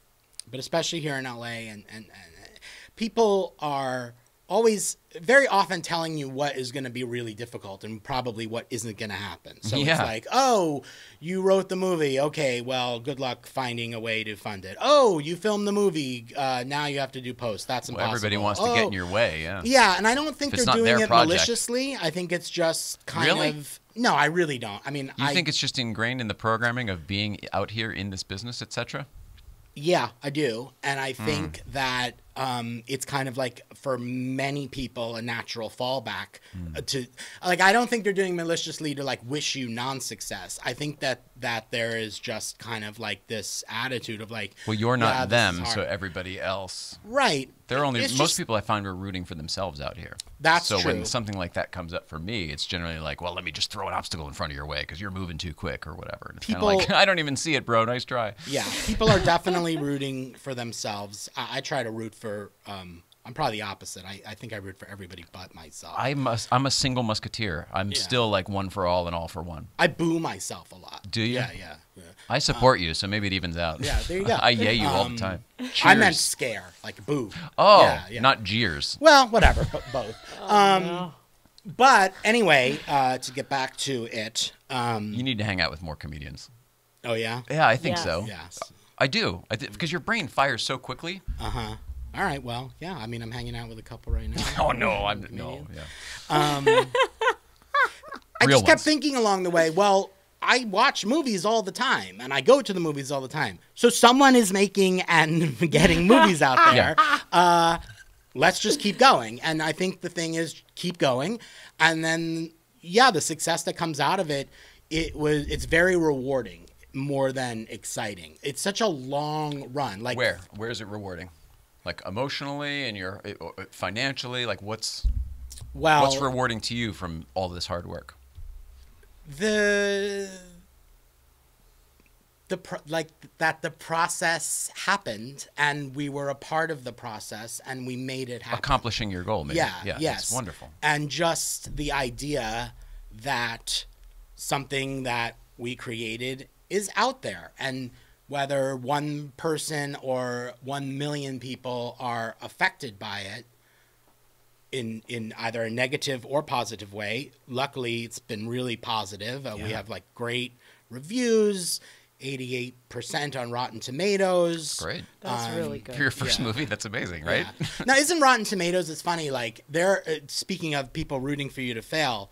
[SPEAKER 12] but especially here in LA, and, and, and people are always very often telling you what is going to be really difficult and probably what isn't going to happen. So
[SPEAKER 1] Yeah.
[SPEAKER 12] it's like, oh, you wrote the movie. Okay, well, good luck finding a way to fund it. Oh, you filmed the movie. Uh, now you have to do post. That's
[SPEAKER 1] Well,
[SPEAKER 12] impossible.
[SPEAKER 1] everybody wants to get
[SPEAKER 12] Oh,
[SPEAKER 1] in your way. Yeah.
[SPEAKER 12] yeah, and I don't think
[SPEAKER 1] If
[SPEAKER 12] they're doing it
[SPEAKER 1] project.
[SPEAKER 12] maliciously. I think it's just kind
[SPEAKER 1] Really?
[SPEAKER 12] of. No, I really don't. I mean,
[SPEAKER 1] You
[SPEAKER 12] I
[SPEAKER 1] think it's just ingrained in the programming of being out here in this business, etc.?
[SPEAKER 12] Yeah, I do, and. I think that um, it's kind of like for many people a natural fallback uh, to like. I don't think they're doing maliciously to like wish you non-success. I think that that there is just kind of like this attitude of like,
[SPEAKER 1] Well, you're not
[SPEAKER 12] is
[SPEAKER 1] them, so everybody else.
[SPEAKER 12] right.
[SPEAKER 1] They're only
[SPEAKER 12] It's
[SPEAKER 1] most
[SPEAKER 12] just-
[SPEAKER 1] people I find are rooting for themselves out here.
[SPEAKER 12] That's
[SPEAKER 1] so when something like that comes up for me, it's generally like, well, let me just throw an obstacle in front of your way because you're moving too quick or whatever. And it's kinda like,
[SPEAKER 12] People-
[SPEAKER 1] I don't even see it, bro. Nice try.
[SPEAKER 12] Yeah, people are definitely rooting for themselves. I, I try to root for. Um, I'm probably the opposite. I, I think I root for everybody but myself.
[SPEAKER 1] I must. I'm a single musketeer. I'm
[SPEAKER 12] Yeah.
[SPEAKER 1] still like one for all and all for one.
[SPEAKER 12] I boo myself a lot.
[SPEAKER 1] Do you?
[SPEAKER 12] Yeah, yeah. yeah.
[SPEAKER 1] I support you, so maybe it evens out.
[SPEAKER 12] Yeah, there you go.
[SPEAKER 1] I yay you all the
[SPEAKER 12] Um,
[SPEAKER 1] time.
[SPEAKER 12] I meant scare, like boo.
[SPEAKER 1] Oh,
[SPEAKER 12] Yeah, yeah.
[SPEAKER 1] not jeers.
[SPEAKER 12] Well, whatever, both.
[SPEAKER 2] Oh,
[SPEAKER 12] um, But anyway, uh, to get back to it. Um,
[SPEAKER 1] You need to hang out with more comedians.
[SPEAKER 12] oh yeah.
[SPEAKER 1] Yeah, I think
[SPEAKER 2] Yes.
[SPEAKER 1] so.
[SPEAKER 12] Yes.
[SPEAKER 1] I do. I th- because your brain fires so quickly.
[SPEAKER 12] Uh huh. All right. Well, yeah. I mean, I'm hanging out with a couple right now.
[SPEAKER 1] Oh no, I'm no. Yeah.
[SPEAKER 12] Um, I
[SPEAKER 1] Real
[SPEAKER 12] just kept
[SPEAKER 1] ones.
[SPEAKER 12] thinking along the way. Well, I watch movies all the time, and I go to the movies all the time. So someone is making and getting movies out there. Uh, let's just keep going. And I think the thing is keep going, and then yeah, the success that comes out of it, it was it's very rewarding more than exciting. It's such a long run. Like
[SPEAKER 1] Where? Where is it rewarding? Like emotionally and your uh, financially. Like what's
[SPEAKER 12] well,
[SPEAKER 1] what's rewarding to you from all this hard work?
[SPEAKER 12] the the pro- like that the process happened and we were a part of the process and we made it happen.
[SPEAKER 1] Accomplishing your goal, maybe.
[SPEAKER 12] Yeah,
[SPEAKER 1] Yeah.
[SPEAKER 12] yes.
[SPEAKER 1] It's wonderful.
[SPEAKER 12] And just the idea that something that we created is out there and whether one person or 1 million people are affected by it in in either a negative or positive way. Luckily, it's been really positive. Uh, We have like great reviews, 88% on Rotten Tomatoes.
[SPEAKER 1] Great.
[SPEAKER 2] That's
[SPEAKER 12] Um,
[SPEAKER 2] really good.
[SPEAKER 1] For your first
[SPEAKER 12] yeah.
[SPEAKER 1] movie, that's amazing, right?
[SPEAKER 12] Yeah. now, isn't Rotten Tomatoes? It's funny. Like, they're uh, speaking of people rooting for you to fail.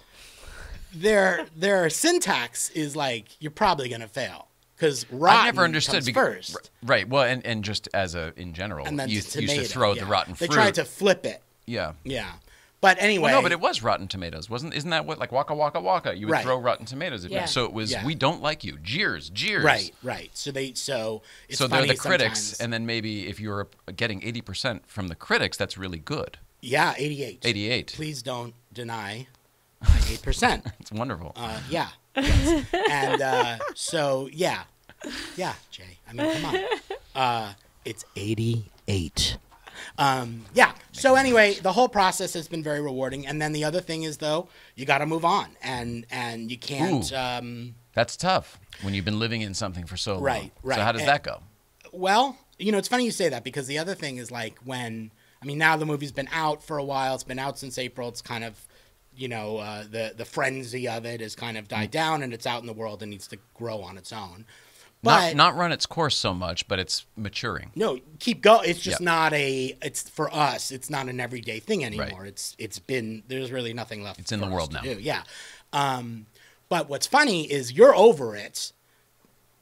[SPEAKER 12] Their their syntax is like you're probably gonna fail because Rotten
[SPEAKER 1] I never understood
[SPEAKER 12] comes
[SPEAKER 1] becau-
[SPEAKER 12] first,
[SPEAKER 1] Right. Well, and, and just as a in general,
[SPEAKER 12] and then
[SPEAKER 1] you
[SPEAKER 12] tomato,
[SPEAKER 1] used to throw the
[SPEAKER 12] yeah.
[SPEAKER 1] rotten
[SPEAKER 12] They tried to flip it.
[SPEAKER 1] yeah.
[SPEAKER 12] Yeah. But anyway,
[SPEAKER 1] Well, no, but it was Rotten Tomatoes, wasn't? Isn't that what like Waka Waka Waka? You would
[SPEAKER 12] Right.
[SPEAKER 1] throw Rotten Tomatoes at
[SPEAKER 12] Yeah.
[SPEAKER 1] you. So it was
[SPEAKER 12] Yeah.
[SPEAKER 1] we don't like you. Jeers, jeers.
[SPEAKER 12] right, right. So they so it's
[SPEAKER 1] so they're the critics,
[SPEAKER 12] sometimes-
[SPEAKER 1] and then maybe if you're getting eighty percent from the critics, that's really good.
[SPEAKER 12] yeah, eighty-eight.
[SPEAKER 1] Eighty-eight.
[SPEAKER 12] Please don't deny eight percent.
[SPEAKER 1] It's wonderful.
[SPEAKER 12] Uh, yeah. Yes. and uh, so yeah, yeah, Jay. I mean, come on. Uh, it's eighty-eight. Um, yeah. So anyway, the whole process has been very rewarding. And then the other thing is though, you got to move on, and and you can't.
[SPEAKER 1] Ooh.
[SPEAKER 12] Um,
[SPEAKER 1] That's tough when you've been living in something for so long.
[SPEAKER 12] Right, right.
[SPEAKER 1] So how does
[SPEAKER 12] And-
[SPEAKER 1] that go?
[SPEAKER 12] Well, you know, it's funny you say that because the other thing is like when I mean now the movie's been out for a while. It's been out since April. It's kind of you know uh, the the frenzy of it has kind of died down and it's out in the world and needs to grow on its own. But
[SPEAKER 1] not not run its course so much, but it's maturing.
[SPEAKER 12] no, keep going. It's just
[SPEAKER 1] Yep.
[SPEAKER 12] not a. It's for us. It's not an everyday thing anymore.
[SPEAKER 1] Right.
[SPEAKER 12] It's it's been. There's really nothing left.
[SPEAKER 1] It's in the world now.
[SPEAKER 12] do. Yeah. Um, but what's funny is you're over it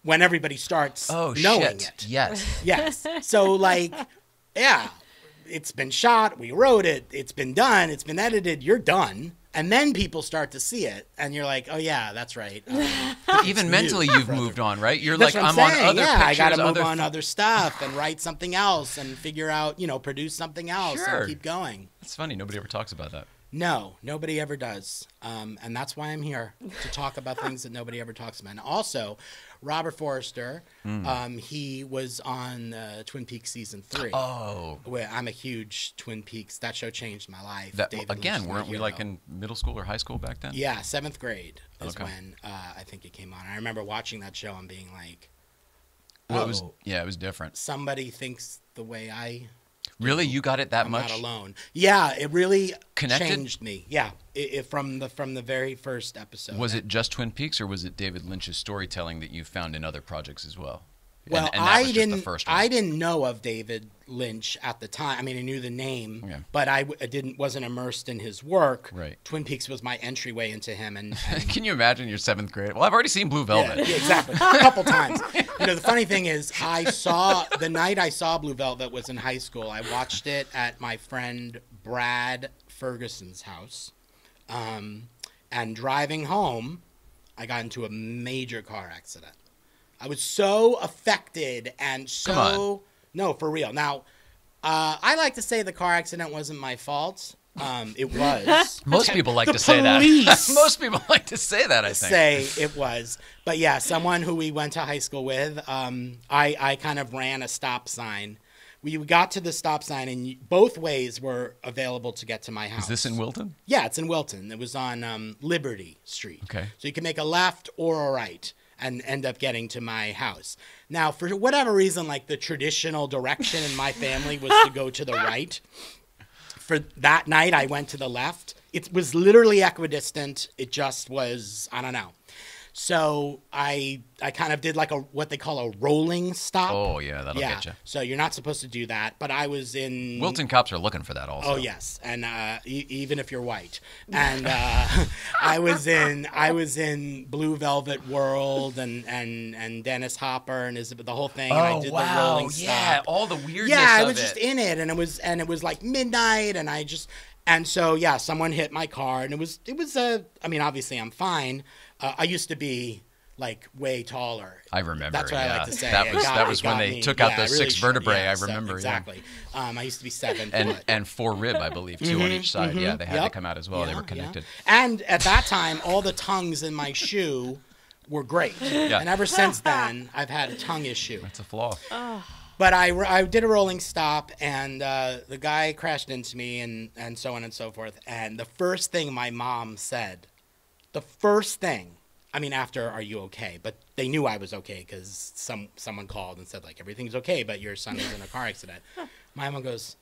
[SPEAKER 12] when everybody starts
[SPEAKER 1] Oh
[SPEAKER 12] knowing
[SPEAKER 1] shit!
[SPEAKER 12] it.
[SPEAKER 1] Yes.
[SPEAKER 12] Yes. So like, yeah, it's been shot. We wrote it. It's been done. It's been edited. You're done. And then people start to see it, and you're like, "Oh yeah, that's right." Um,
[SPEAKER 1] But even mentally, you've moved on, right? You're
[SPEAKER 12] That's
[SPEAKER 1] like, I'm,
[SPEAKER 12] I'm,
[SPEAKER 1] on other
[SPEAKER 12] yeah,
[SPEAKER 1] pictures.
[SPEAKER 12] I got to move
[SPEAKER 1] other
[SPEAKER 12] on
[SPEAKER 1] th-
[SPEAKER 12] other stuff and write something else and figure out, you know, produce something else
[SPEAKER 1] Sure.
[SPEAKER 12] and keep going.
[SPEAKER 1] It's funny. Nobody ever talks about that.
[SPEAKER 12] No, nobody ever does, um, and that's why I'm here to talk about things that nobody ever talks about. And also, Robert Forster,
[SPEAKER 1] Mm.
[SPEAKER 12] um, he was on uh, Twin Peaks season three.
[SPEAKER 1] Oh.
[SPEAKER 12] where I'm a huge Twin Peaks. That show changed my life.
[SPEAKER 1] That
[SPEAKER 12] David
[SPEAKER 1] again,
[SPEAKER 12] Lynch
[SPEAKER 1] weren't we like in middle school or high school back then?
[SPEAKER 12] Yeah, seventh grade is
[SPEAKER 1] Okay.
[SPEAKER 12] when uh, I think it came on. I remember watching that show and being like,
[SPEAKER 1] Well, it was
[SPEAKER 12] "Oh,
[SPEAKER 1] yeah, it was different.
[SPEAKER 12] somebody thinks the way I
[SPEAKER 1] Really, you got it that
[SPEAKER 12] I'm
[SPEAKER 1] much?
[SPEAKER 12] not alone. Yeah, it really
[SPEAKER 1] Connected?
[SPEAKER 12] changed me. Yeah, it, it, from the from the very first episode.
[SPEAKER 1] Was it just Twin Peaks, or was it David Lynch's storytelling that you found in other projects as well? And-
[SPEAKER 12] Well,
[SPEAKER 1] and, that
[SPEAKER 12] I didn't.
[SPEAKER 1] The first one.
[SPEAKER 12] I didn't know of David Lynch at the time. I mean, I knew the name, but I, w- I didn't wasn't immersed in his work.
[SPEAKER 1] Right.
[SPEAKER 12] Twin Peaks was my entryway into him, and, and
[SPEAKER 1] Can you imagine your seventh grade? Well, I've already seen Blue Velvet.
[SPEAKER 12] Yeah, yeah, exactly. A couple times. You know, the funny thing is, I saw the night I saw Blue Velvet was in high school. I watched it at my friend Brad Ferguson's house, um, and driving home, I got into a major car accident. I was so affected and so no, for real. Now, uh, I like to say the car accident wasn't my fault. Um, it was.
[SPEAKER 1] Most people like to say that. Most people like to say that. I think.
[SPEAKER 12] say it was. But yeah, someone who we went to high school with, um, I, I kind of ran a stop sign. We got to the stop sign, and both ways were available to get to my house.
[SPEAKER 1] Is this in Wilton?
[SPEAKER 12] Yeah, it's in Wilton. It was on um, Liberty Street.
[SPEAKER 1] Okay.
[SPEAKER 12] So you can make a left or a right and end up getting to my house. Now, for whatever reason, like the traditional direction in my family was to go to the right. For that night, I went to the left. It was literally equidistant. It just was, I don't know. So I I kind of did like a what they call a rolling stop.
[SPEAKER 1] Oh yeah, that'll
[SPEAKER 12] yeah.
[SPEAKER 1] get you.
[SPEAKER 12] So you're not supposed to do that, but I was in
[SPEAKER 1] Wilton cops are looking for that also.
[SPEAKER 12] Oh yes, and uh, e- even if you're white, and uh, I was in I was in Blue Velvet World and and and Dennis Hopper and Isabel, the whole thing. and I
[SPEAKER 1] Oh,
[SPEAKER 12] did
[SPEAKER 1] wow,
[SPEAKER 12] the rolling
[SPEAKER 1] yeah, all the weirdness
[SPEAKER 12] Yeah, I was just in it, and it was and it was like midnight, and I just and so yeah, someone hit my car, and it was it was a. I mean, obviously I'm fine. Uh, I used to be like way taller.
[SPEAKER 1] I remember.
[SPEAKER 12] That's what I like to say.
[SPEAKER 1] That
[SPEAKER 12] It
[SPEAKER 1] was
[SPEAKER 12] got-
[SPEAKER 1] that was when they
[SPEAKER 12] me.
[SPEAKER 1] took out
[SPEAKER 12] Yeah,
[SPEAKER 1] the
[SPEAKER 12] really
[SPEAKER 1] six vertebrae.
[SPEAKER 12] yeah,
[SPEAKER 1] I
[SPEAKER 12] so-
[SPEAKER 1] remember. yeah.
[SPEAKER 12] exactly. Um, I used to be seven
[SPEAKER 1] And
[SPEAKER 12] foot.
[SPEAKER 1] and four rib, I believe, 2 on
[SPEAKER 12] Mhm,
[SPEAKER 1] each side.
[SPEAKER 12] mhm,
[SPEAKER 1] Yeah, they had to come out as well. they
[SPEAKER 12] Yeah,
[SPEAKER 1] were
[SPEAKER 12] yeah.
[SPEAKER 1] connected.
[SPEAKER 12] And at that time, all the tongues in my shoe were great.
[SPEAKER 1] Yeah.
[SPEAKER 12] And ever since then, I've had a tongue issue.
[SPEAKER 1] That's a flaw.
[SPEAKER 12] But I, I did a rolling stop, and uh, the guy crashed into me, and, and so on and so forth. And the first thing my mom said, the first thing, I mean, after "Are you okay?" But they knew I was okay because some someone called and said like everything's okay, but your son is in a car accident. My mom goes,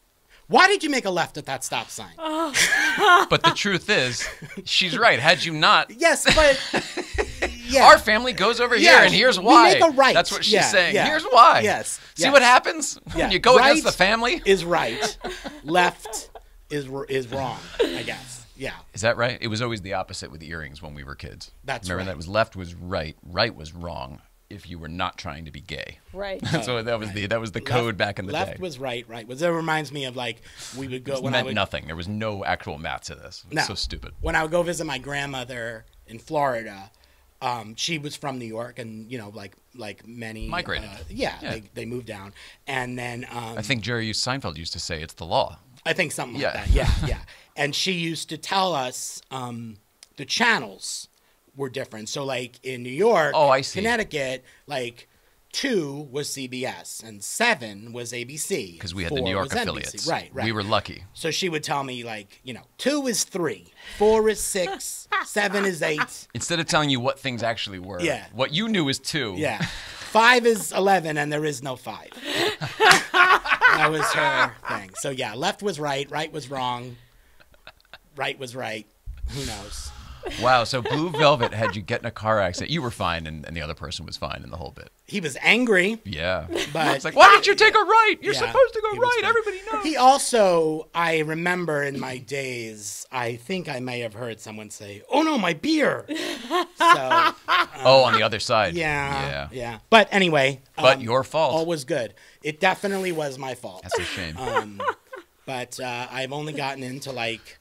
[SPEAKER 12] "Why did you make a left at that stop sign?" Oh.
[SPEAKER 1] But the truth is, she's right. Had you not,
[SPEAKER 12] Yes, but yeah.
[SPEAKER 1] our family goes over here, and here's why.
[SPEAKER 12] we
[SPEAKER 1] why.
[SPEAKER 12] make a right.
[SPEAKER 1] That's what she's
[SPEAKER 12] Yeah,
[SPEAKER 1] saying.
[SPEAKER 12] yeah.
[SPEAKER 1] Here's why.
[SPEAKER 12] Yes,
[SPEAKER 1] See
[SPEAKER 12] yes.
[SPEAKER 1] what happens
[SPEAKER 12] Yeah.
[SPEAKER 1] when you go against the family.
[SPEAKER 12] is right, left is is wrong. I guess. Yeah.
[SPEAKER 1] Is that right? It was always the opposite with the earrings when we were kids.
[SPEAKER 12] That's
[SPEAKER 1] Remember
[SPEAKER 12] right.
[SPEAKER 1] that was left was right, right was wrong. if you were not trying to be gay.
[SPEAKER 2] Right.
[SPEAKER 1] so that was the that was the code
[SPEAKER 12] Left-
[SPEAKER 1] back in the
[SPEAKER 12] left
[SPEAKER 1] day.
[SPEAKER 12] Left was right, right was. It reminds me of like we would go
[SPEAKER 1] It
[SPEAKER 12] when I
[SPEAKER 1] meant
[SPEAKER 12] would
[SPEAKER 1] nothing. There was no actual math to this.
[SPEAKER 12] No.
[SPEAKER 1] so stupid.
[SPEAKER 12] when I would go visit my grandmother in Florida. Um, she was from New York, and you know, like like many
[SPEAKER 1] Migrated.
[SPEAKER 12] uh, yeah,
[SPEAKER 1] Yeah.
[SPEAKER 12] They, they moved down, and then um,
[SPEAKER 1] I think Jerry Seinfeld used to say it's the law.
[SPEAKER 12] I think something like
[SPEAKER 1] Yeah.
[SPEAKER 12] that. Yeah, yeah. And she used to tell us um, the channels were different. So, like in New York,
[SPEAKER 1] Oh, I see.
[SPEAKER 12] Connecticut, like two was CBS and seven was ABC
[SPEAKER 1] Because we had the New York
[SPEAKER 12] was NBC.
[SPEAKER 1] affiliates.
[SPEAKER 12] Right, right.
[SPEAKER 1] We were lucky.
[SPEAKER 12] So she would tell me like, you know, two is three, four is six, seven is eight.
[SPEAKER 1] Instead of telling you what things actually were,
[SPEAKER 12] Yeah.
[SPEAKER 1] what you knew is two.
[SPEAKER 12] Yeah. Five is 11, and there is no five. that was her thing. So, yeah, left was right, right was wrong, right was right. Who knows?
[SPEAKER 1] Wow. So Blue Velvet had you get in a car accident. You were fine, and, and the other person was fine in the whole bit.
[SPEAKER 12] He was angry.
[SPEAKER 1] Yeah.
[SPEAKER 12] But
[SPEAKER 1] it's like, why didn't you take a right? You're
[SPEAKER 12] Yeah,
[SPEAKER 1] supposed to go right. Everybody knows.
[SPEAKER 12] He also, I remember in my days, I think I may have heard someone say, "Oh no, my beer." So,
[SPEAKER 1] oh, on the other side.
[SPEAKER 12] yeah,
[SPEAKER 1] Yeah.
[SPEAKER 12] yeah. But anyway,
[SPEAKER 1] But
[SPEAKER 12] um,
[SPEAKER 1] your fault.
[SPEAKER 12] All was good. It definitely was my fault.
[SPEAKER 1] That's a shame.
[SPEAKER 12] Um, but uh, I've only gotten into like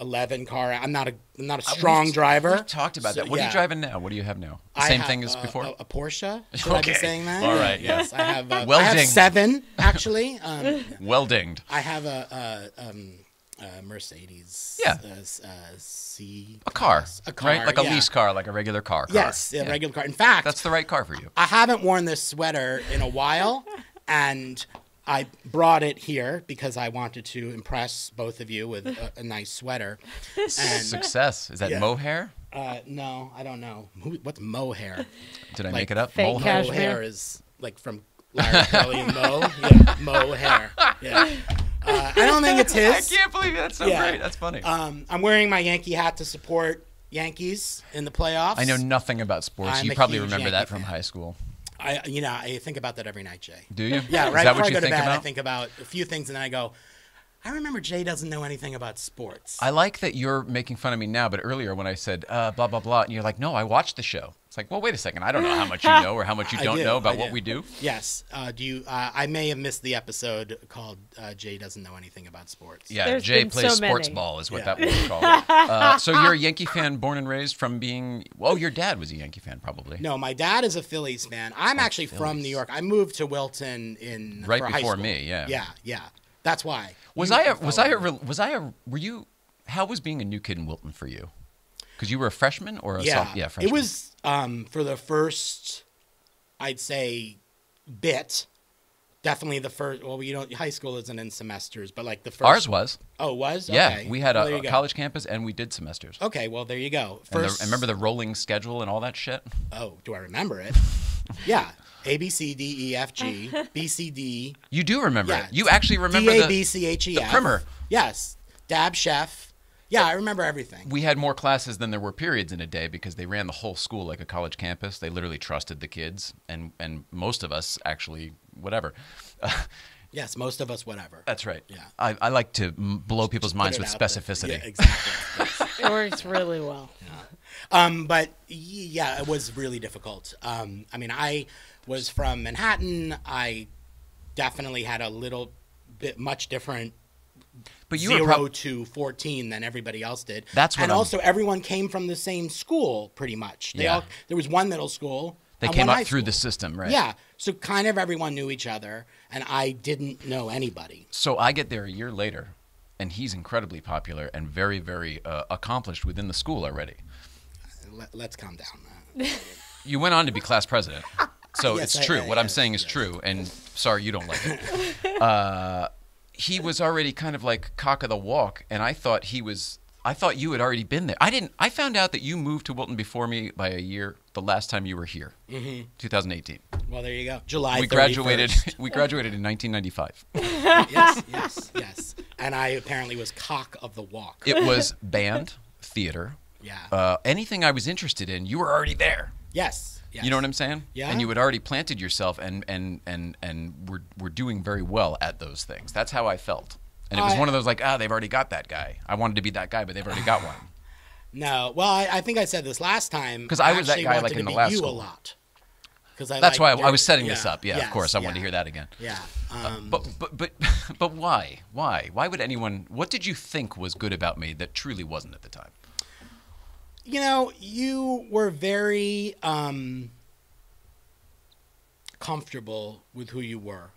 [SPEAKER 12] eleven car. I'm not a I'm not a strong
[SPEAKER 1] We've-
[SPEAKER 12] driver.
[SPEAKER 1] We've talked about
[SPEAKER 12] So,
[SPEAKER 1] that. What are you driving now? What do you have now? The same
[SPEAKER 12] have,
[SPEAKER 1] thing as
[SPEAKER 12] uh,
[SPEAKER 1] before?
[SPEAKER 12] A, a Porsche. Should I be
[SPEAKER 1] Okay.
[SPEAKER 12] saying that?
[SPEAKER 1] All right, yeah.
[SPEAKER 12] Yes, I have. Uh,
[SPEAKER 1] Well
[SPEAKER 12] I have seven actually. Um,
[SPEAKER 1] well dinged.
[SPEAKER 12] I have a, a, um, Mercedes.
[SPEAKER 1] Yeah.
[SPEAKER 12] Uh, uh, C.
[SPEAKER 1] A car.
[SPEAKER 12] A car.
[SPEAKER 1] right? Like a
[SPEAKER 12] yeah.
[SPEAKER 1] lease car, like a regular car. car.
[SPEAKER 12] Yes, a
[SPEAKER 1] Yeah.
[SPEAKER 12] regular car. In fact,
[SPEAKER 1] That's the right car for you.
[SPEAKER 12] I haven't worn this sweater in a while, and I brought it here because I wanted to impress both of you with a, a nice sweater. And,
[SPEAKER 1] Success. Is that
[SPEAKER 12] Yeah.
[SPEAKER 1] mohair?
[SPEAKER 12] Uh, no, I don't know. Who, what's mohair?
[SPEAKER 1] Did I
[SPEAKER 12] Like,
[SPEAKER 1] make it up?
[SPEAKER 2] fake
[SPEAKER 1] Mohair?
[SPEAKER 12] Mohair is like from Larry Curly and Moe. Yeah, mohair. Yeah. Uh, I don't think it's his.
[SPEAKER 1] I can't believe it. That's so
[SPEAKER 12] Yeah.
[SPEAKER 1] great. That's funny.
[SPEAKER 12] Um, I'm wearing my Yankee hat to support Yankees in the playoffs.
[SPEAKER 1] I know nothing about sports.
[SPEAKER 12] I'm
[SPEAKER 1] you probably remember
[SPEAKER 12] Yankee
[SPEAKER 1] that from
[SPEAKER 12] fan.
[SPEAKER 1] high school.
[SPEAKER 12] I, you know, I think about that every night, Jay.
[SPEAKER 1] Do you?
[SPEAKER 12] Yeah,
[SPEAKER 1] Is
[SPEAKER 12] right
[SPEAKER 1] that
[SPEAKER 12] before
[SPEAKER 1] what
[SPEAKER 12] I
[SPEAKER 1] you
[SPEAKER 12] go to
[SPEAKER 1] think
[SPEAKER 12] bed, I think about a few things, and then I go, I remember Jay doesn't know anything about sports.
[SPEAKER 1] I like that you're making fun of me now, but earlier when I said uh, blah blah blah, and you're like, "No, I watched the show." It's like, well, wait a second. I don't know how much you know or how much you don't
[SPEAKER 12] do,
[SPEAKER 1] know about
[SPEAKER 12] I
[SPEAKER 1] what we do.
[SPEAKER 12] Yes. Uh, do you? Uh, I may have missed the episode called uh, "Jay doesn't know anything about sports."
[SPEAKER 1] Yeah,
[SPEAKER 2] There's
[SPEAKER 1] Jay
[SPEAKER 2] been
[SPEAKER 1] plays
[SPEAKER 2] so
[SPEAKER 1] sports
[SPEAKER 2] many.
[SPEAKER 1] ball is what
[SPEAKER 12] Yeah.
[SPEAKER 1] that was called. uh, so you're a Yankee fan, born and raised from being. Oh, your dad was a Yankee fan, probably.
[SPEAKER 12] No, my dad is a Phillies fan. I'm actually from New York. I moved to Wilton in
[SPEAKER 1] Right
[SPEAKER 12] for
[SPEAKER 1] before
[SPEAKER 12] school.
[SPEAKER 1] me, yeah.
[SPEAKER 12] Yeah, yeah. That's why.
[SPEAKER 1] Was I a, was I a, was I a were you how was being a new kid in Wilton for you? Because you were a freshman or a
[SPEAKER 12] yeah,
[SPEAKER 1] yeah freshman.
[SPEAKER 12] It was um, for the first, I'd say, bit. Definitely the first. Well, you know, high school isn't in semesters, but like the first.
[SPEAKER 1] ours was.
[SPEAKER 12] Oh, it was.
[SPEAKER 1] Yeah,
[SPEAKER 12] Okay.
[SPEAKER 1] we had
[SPEAKER 12] Well,
[SPEAKER 1] a, a college campus and we did semesters.
[SPEAKER 12] Okay, well there you go.
[SPEAKER 1] And the-
[SPEAKER 12] First,
[SPEAKER 1] remember the rolling schedule and all that shit.
[SPEAKER 12] Oh, do I remember it? yeah. A B C D E F G B C D
[SPEAKER 1] You do remember
[SPEAKER 12] Yeah.
[SPEAKER 1] it. You actually remember
[SPEAKER 12] D A
[SPEAKER 1] the
[SPEAKER 12] B C H E
[SPEAKER 1] the
[SPEAKER 12] F.
[SPEAKER 1] primer.
[SPEAKER 12] Yes. Dab Chef. Yeah, I remember everything.
[SPEAKER 1] We had more classes than there were periods in a day because they ran the whole school like a college campus. They literally trusted the kids, and and most of us actually whatever.
[SPEAKER 12] Yes, most of us, whatever.
[SPEAKER 1] That's right.
[SPEAKER 12] Yeah.
[SPEAKER 1] I, I like to m- blow people's
[SPEAKER 12] Put
[SPEAKER 1] minds with
[SPEAKER 12] out there.
[SPEAKER 1] specificity.
[SPEAKER 12] Yeah, exactly.
[SPEAKER 2] It works really well.
[SPEAKER 12] Um, but yeah, it was really difficult. Um, I mean, I was from Manhattan. I definitely had a little bit much different
[SPEAKER 1] But you were
[SPEAKER 12] zero
[SPEAKER 1] prob-
[SPEAKER 12] to fourteen than everybody else did.
[SPEAKER 1] That's what
[SPEAKER 12] and
[SPEAKER 1] I'm-
[SPEAKER 12] also everyone came from the same school, pretty much. They
[SPEAKER 1] Yeah.
[SPEAKER 12] all there was one middle school.
[SPEAKER 1] They came up through
[SPEAKER 12] school.
[SPEAKER 1] the system, right?
[SPEAKER 12] Yeah, so kind of everyone knew each other, and I didn't know anybody.
[SPEAKER 1] So I get there a year later, and he's incredibly popular and very, very uh, accomplished within the school already.
[SPEAKER 12] Let's calm down.
[SPEAKER 1] You went on to be class president, so
[SPEAKER 12] Yes,
[SPEAKER 1] it's
[SPEAKER 12] I-
[SPEAKER 1] true.
[SPEAKER 12] I-
[SPEAKER 1] what I'm
[SPEAKER 12] yes,
[SPEAKER 1] saying is true, and sorry you don't like it. Uh, he was already kind of like cock of the walk, and I thought he was. I thought you had already been there. I didn't. I found out that you moved to Wilton before me by a year. The last time you were here,
[SPEAKER 12] Mhm.
[SPEAKER 1] 2018.
[SPEAKER 12] Well, there you go. July.
[SPEAKER 1] we graduated. we graduated in 1995.
[SPEAKER 12] yes, yes, yes. And I apparently was cock of the walk.
[SPEAKER 1] It was band, theater.
[SPEAKER 12] Yeah.
[SPEAKER 1] Uh, anything I was interested in, you were already there.
[SPEAKER 12] Yes. Yes.
[SPEAKER 1] You know what I'm saying?
[SPEAKER 12] Yeah.
[SPEAKER 1] And you had already planted yourself, and and and and were were doing very well at those things. That's how I felt. And it was
[SPEAKER 12] I-
[SPEAKER 1] one of those like, ah, they've already got that guy. I wanted to be that guy, but they've already got one.
[SPEAKER 12] No. Well, I, I think I said this last time
[SPEAKER 1] because I was that guy, like, in the last
[SPEAKER 12] you
[SPEAKER 1] school.
[SPEAKER 12] a lot. because I
[SPEAKER 1] That's why I,
[SPEAKER 12] your-
[SPEAKER 1] I was setting this up. Yeah,
[SPEAKER 12] yes,
[SPEAKER 1] of course. I
[SPEAKER 12] yeah,
[SPEAKER 1] wanted to hear that again.
[SPEAKER 12] Yeah.
[SPEAKER 1] Uh,
[SPEAKER 12] Um,
[SPEAKER 1] but but but but why? Why? Why would anyone? What did you think was good about me that truly wasn't at the time?
[SPEAKER 12] You know, you were very um, comfortable with who you were,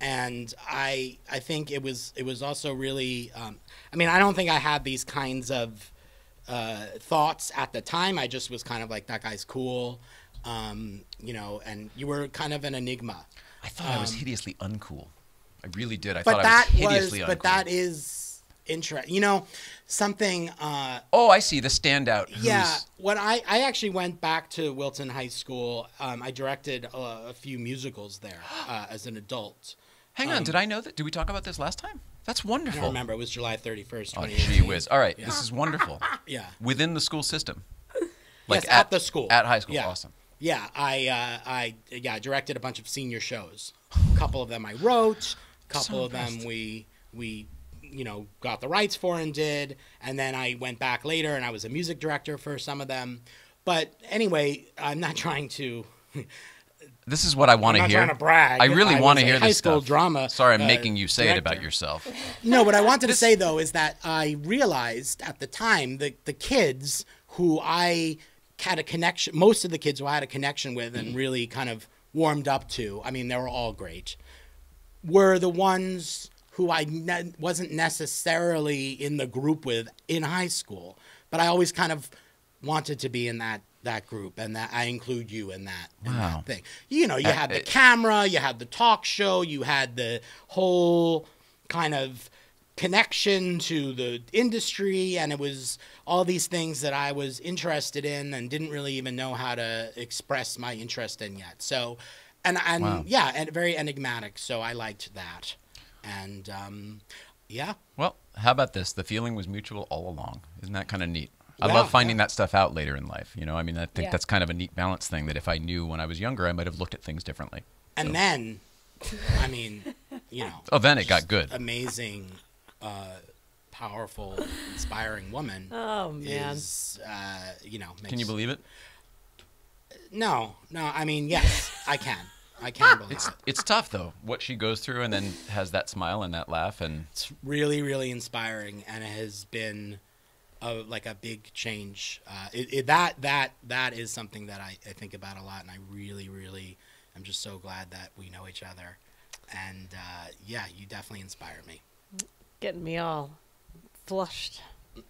[SPEAKER 12] and I I think it was it was also really. Um, I mean, I don't think I had these kinds of uh, thoughts at the time. I just was kind of like that guy's cool, um, you know, and you were kind of an enigma.
[SPEAKER 1] I thought I was
[SPEAKER 12] Um,
[SPEAKER 1] hideously uncool. I really did. I
[SPEAKER 12] but
[SPEAKER 1] thought
[SPEAKER 12] that
[SPEAKER 1] I was
[SPEAKER 12] was,
[SPEAKER 1] uncool.
[SPEAKER 12] but that is interesting. You know, something. Uh,
[SPEAKER 1] oh, I see the standout. Who's,
[SPEAKER 12] yeah, what I I actually went back to Wilton High School. Um, I directed uh, a few musicals there uh, as an adult.
[SPEAKER 1] Hang on.
[SPEAKER 12] Um,
[SPEAKER 1] Did I know that? Did we talk about this last time? That's
[SPEAKER 12] I
[SPEAKER 1] wonderful.
[SPEAKER 12] don't remember. It was July thirty first,
[SPEAKER 1] Oh, gee whiz. All right,
[SPEAKER 12] Yeah.
[SPEAKER 1] this is wonderful.
[SPEAKER 12] Yeah.
[SPEAKER 1] Within the school system.
[SPEAKER 12] Yes, at, the school.
[SPEAKER 1] At high school.
[SPEAKER 12] Yeah.
[SPEAKER 1] Awesome.
[SPEAKER 12] Yeah, I uh, I yeah directed a bunch of senior shows. A couple of them I wrote. A couple
[SPEAKER 1] So
[SPEAKER 12] of them we we you know got the rights for and did. And then I went back later and I was a music director for some of them. But anyway, I'm not trying to.
[SPEAKER 1] This is what I want to
[SPEAKER 12] not
[SPEAKER 1] hear.
[SPEAKER 12] trying to brag.
[SPEAKER 1] I really want to hear
[SPEAKER 12] high
[SPEAKER 1] this
[SPEAKER 12] school
[SPEAKER 1] stuff.
[SPEAKER 12] drama,
[SPEAKER 1] Sorry, I'm
[SPEAKER 12] uh,
[SPEAKER 1] making you say it about yourself.
[SPEAKER 12] No, what I wanted to say though is that I realized at the time the the kids who I had a connection, most of the kids who I had a connection with and really kind of warmed up to. I mean, they were all great. Were the ones who I ne- wasn't necessarily in the group with in high school, but I always kind of wanted to be in that that group, and that I include you in that, in that thing. You know, you had the camera, you had the talk show, you had the whole kind of connection to the industry and it was all these things that I was interested in and didn't really even know how to express my interest in yet. So and and
[SPEAKER 1] Wow.
[SPEAKER 12] yeah, and very enigmatic, so I liked that. And um yeah.
[SPEAKER 1] Well, how about this? The feeling was mutual all along. Isn't that kind of neat? I
[SPEAKER 12] Yeah,
[SPEAKER 1] love finding that stuff out later in life. You know, I mean, I think
[SPEAKER 2] Yeah.
[SPEAKER 1] that's kind of a neat balance thing that if I knew when I was younger, I might have looked at things differently.
[SPEAKER 12] And then I mean, you know,
[SPEAKER 1] Oh, then it got good.
[SPEAKER 12] amazing uh powerful, inspiring woman.
[SPEAKER 2] Oh, man.
[SPEAKER 12] Is, uh, you know,
[SPEAKER 1] Can you believe it?
[SPEAKER 12] No, no. I mean, yes, I can. I can't believe
[SPEAKER 1] It's
[SPEAKER 12] it.
[SPEAKER 1] it's tough though. What she goes through and then has that smile and that laugh and
[SPEAKER 12] It's really, really inspiring, and it has been a, like a big change. Uh, it, it, that that that is something that I, I think about a lot, and I really, really, I'm just so glad that we know each other. And uh, yeah, you definitely inspire me.
[SPEAKER 2] Getting me all flushed.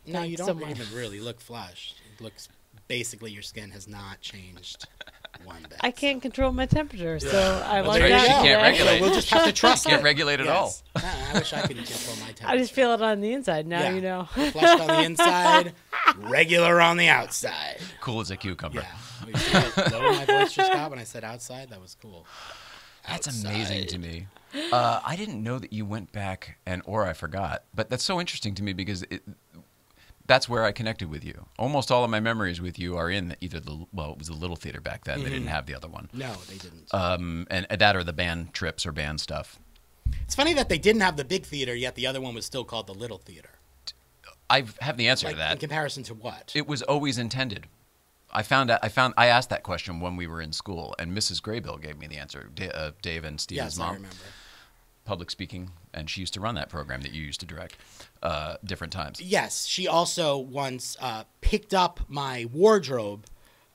[SPEAKER 12] No, you don't
[SPEAKER 2] so
[SPEAKER 12] even really look flushed. It looks basically your skin has not changed one bit.
[SPEAKER 2] I can't control my temperature, so I
[SPEAKER 12] Well,
[SPEAKER 2] like
[SPEAKER 12] there you
[SPEAKER 2] that.
[SPEAKER 12] go.
[SPEAKER 1] She can't
[SPEAKER 2] today.
[SPEAKER 1] regulate.
[SPEAKER 12] We'll just have to trust
[SPEAKER 1] Can't
[SPEAKER 12] it.
[SPEAKER 1] regulate at all.
[SPEAKER 12] Yes. I wish I could control my temperature.
[SPEAKER 2] I just feel it on the inside. Now
[SPEAKER 12] Yeah.
[SPEAKER 2] you know.
[SPEAKER 12] Flushed on the inside, regular on the outside.
[SPEAKER 1] cool as a cucumber.
[SPEAKER 12] Yeah. You see how low my voice just got when I said outside? That was cool.
[SPEAKER 1] That's
[SPEAKER 12] Outside.
[SPEAKER 1] amazing to me. Uh, I didn't know that you went back and or I forgot, but that's so interesting to me because it, that's where I connected with you. Almost all of my memories with you are in either the well, it was the little theater back then. They didn't have the other one.
[SPEAKER 12] No, they didn't.
[SPEAKER 1] Um, and, that or the band trips or band stuff.
[SPEAKER 12] It's funny that they didn't have the big theater, yet the other one was still called the little theater.
[SPEAKER 1] I have the answer
[SPEAKER 12] Like,
[SPEAKER 1] to that.
[SPEAKER 12] in comparison to what?
[SPEAKER 1] It was always intended. I found out, I found I asked that question when we were in school, and Mrs. Graybill gave me the answer. Da- uh, Dave and Steve's
[SPEAKER 12] yes,
[SPEAKER 1] mom.
[SPEAKER 12] I remember.
[SPEAKER 1] Public speaking, and she used to run that program that you used to direct uh, different times.
[SPEAKER 12] Yes, she also once uh, picked up my wardrobe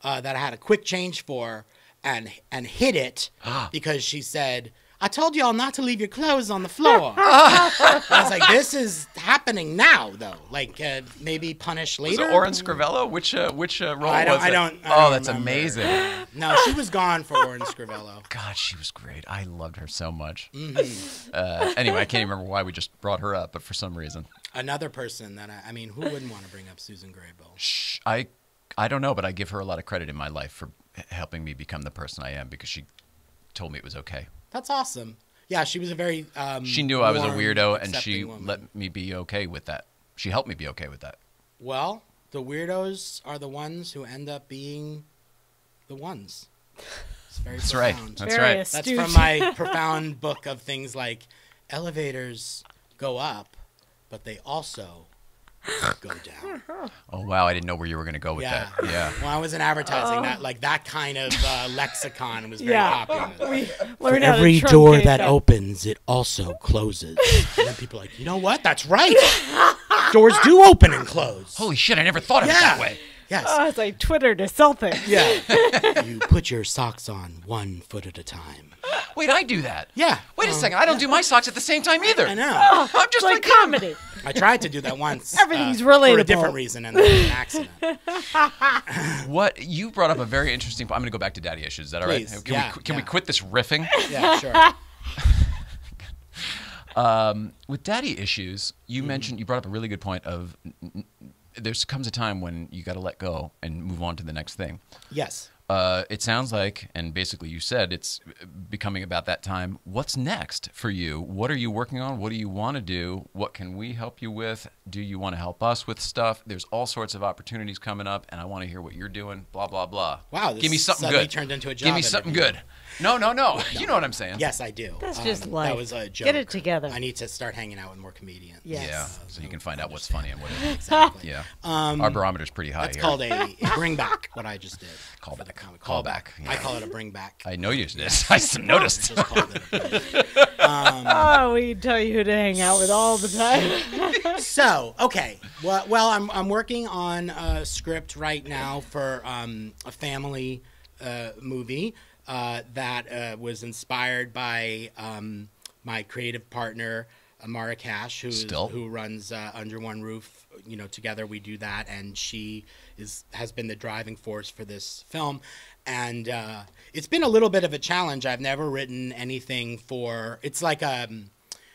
[SPEAKER 12] uh, that I had a quick change for and and hid it because she said, "I told y'all not to leave your clothes on the floor." I was like, "This is happening now, though. Like uh, maybe punish
[SPEAKER 1] Was
[SPEAKER 12] later."
[SPEAKER 1] it Oren Scrivello? Which uh, which uh, role
[SPEAKER 12] I don't.
[SPEAKER 1] was
[SPEAKER 12] I don't. I
[SPEAKER 1] oh,
[SPEAKER 12] don't
[SPEAKER 1] that's
[SPEAKER 12] remember.
[SPEAKER 1] amazing.
[SPEAKER 12] No, she was gone for Oren Scrivello.
[SPEAKER 1] God, she was great. I loved her so much.
[SPEAKER 12] Mhm.
[SPEAKER 1] Uh, anyway, I can't even remember why we just brought her up, but for some reason,
[SPEAKER 12] Another person that I, I mean, who wouldn't want to bring up Susan Graybill?
[SPEAKER 1] Shh, I I don't know, but I give her a lot of credit in my life for helping me become the person I am because she told me it was okay.
[SPEAKER 12] That's awesome. Yeah, she was a very. Um,
[SPEAKER 1] She knew I was a weirdo, and she
[SPEAKER 12] woman.
[SPEAKER 1] let me be okay with that. She helped me be okay with that.
[SPEAKER 12] Well, the weirdos are the ones who end up being the ones. It's very
[SPEAKER 1] That's right. That's Very right.
[SPEAKER 12] That's from my profound book of things like elevators go up, but they also go down.
[SPEAKER 1] Oh wow, I didn't know where you were going to go with
[SPEAKER 12] Yeah.
[SPEAKER 1] that. Yeah.
[SPEAKER 12] Well, I was in advertising
[SPEAKER 2] Oh.
[SPEAKER 12] that like that kind of uh, lexicon was very
[SPEAKER 2] Yeah.
[SPEAKER 12] popular.
[SPEAKER 2] We
[SPEAKER 12] For
[SPEAKER 2] learned how
[SPEAKER 12] every door that
[SPEAKER 2] that.
[SPEAKER 12] opens, it also closes. and then people are like, you know what? That's right. Doors do open and close.
[SPEAKER 1] Holy shit, I never thought of it that way.
[SPEAKER 12] Yes.
[SPEAKER 2] Oh, it's like Twitter to sell things.
[SPEAKER 12] Yeah. you put your socks on one foot at a time.
[SPEAKER 1] Wait, I do that.
[SPEAKER 12] Yeah.
[SPEAKER 1] Wait a
[SPEAKER 12] Um,
[SPEAKER 1] second, I don't do my socks at the same time either.
[SPEAKER 12] I know.
[SPEAKER 2] Oh,
[SPEAKER 1] I'm just
[SPEAKER 2] like,
[SPEAKER 1] like,
[SPEAKER 2] comedy.
[SPEAKER 12] I tried to do that once.
[SPEAKER 2] Everything's
[SPEAKER 12] uh, For a different reason and then an accident.
[SPEAKER 1] What you brought up a very interesting. Point. I'm going to go back to daddy issues. Is that all right?
[SPEAKER 12] Please,
[SPEAKER 1] Can,
[SPEAKER 12] yeah,
[SPEAKER 1] we, qu- can we quit this riffing?
[SPEAKER 12] Yeah, sure.
[SPEAKER 1] Um, with daddy issues, you
[SPEAKER 12] Mm-hmm.
[SPEAKER 1] mentioned you brought up a really good point of n- n- there comes a time when you got to let go and move on to the next thing.
[SPEAKER 12] Yes.
[SPEAKER 1] Uh, it sounds like, and basically you said it's becoming about that time. What's next for you? What are you working on? What do you want to do? What can we help you with? Do you want to help us with stuff? There's all sorts of opportunities coming up, and I want to hear what you're doing. Blah blah blah.
[SPEAKER 12] Wow, this
[SPEAKER 1] give me something good.
[SPEAKER 12] turned into a job.
[SPEAKER 1] Give me something good. No, no, no. You know what I'm saying?
[SPEAKER 12] Yes, I do.
[SPEAKER 2] That's
[SPEAKER 12] Um,
[SPEAKER 2] just life.
[SPEAKER 12] That was a joke.
[SPEAKER 2] Get it together.
[SPEAKER 12] I need to start hanging out with more comedians.
[SPEAKER 2] Yes.
[SPEAKER 1] Yeah, so you can find out what's funny and what isn't.
[SPEAKER 12] Exactly.
[SPEAKER 1] Yeah.
[SPEAKER 12] Um,
[SPEAKER 1] Our barometer's pretty high
[SPEAKER 12] That's
[SPEAKER 1] here.
[SPEAKER 12] called a, a bring back. What I just did.
[SPEAKER 1] Call
[SPEAKER 12] For the
[SPEAKER 1] back.
[SPEAKER 12] comic.
[SPEAKER 1] Call
[SPEAKER 12] Callback.
[SPEAKER 1] back,
[SPEAKER 12] I
[SPEAKER 1] yeah.
[SPEAKER 12] call it a bring back.
[SPEAKER 1] I know you did. I s- noticed.
[SPEAKER 12] Just called it a bring back. Um,
[SPEAKER 2] Oh, we tell you who to hang out with all the time.
[SPEAKER 12] so okay well, well I'm, I'm working on a script right now for um, a family uh, movie uh, that uh, was inspired by um, my creative partner Amara Cash
[SPEAKER 1] Still?
[SPEAKER 12] who runs uh, Under One Roof you know together we do that and she is has been the driving force for this film and uh, it's been a little bit of a challenge I've never written anything for it's like a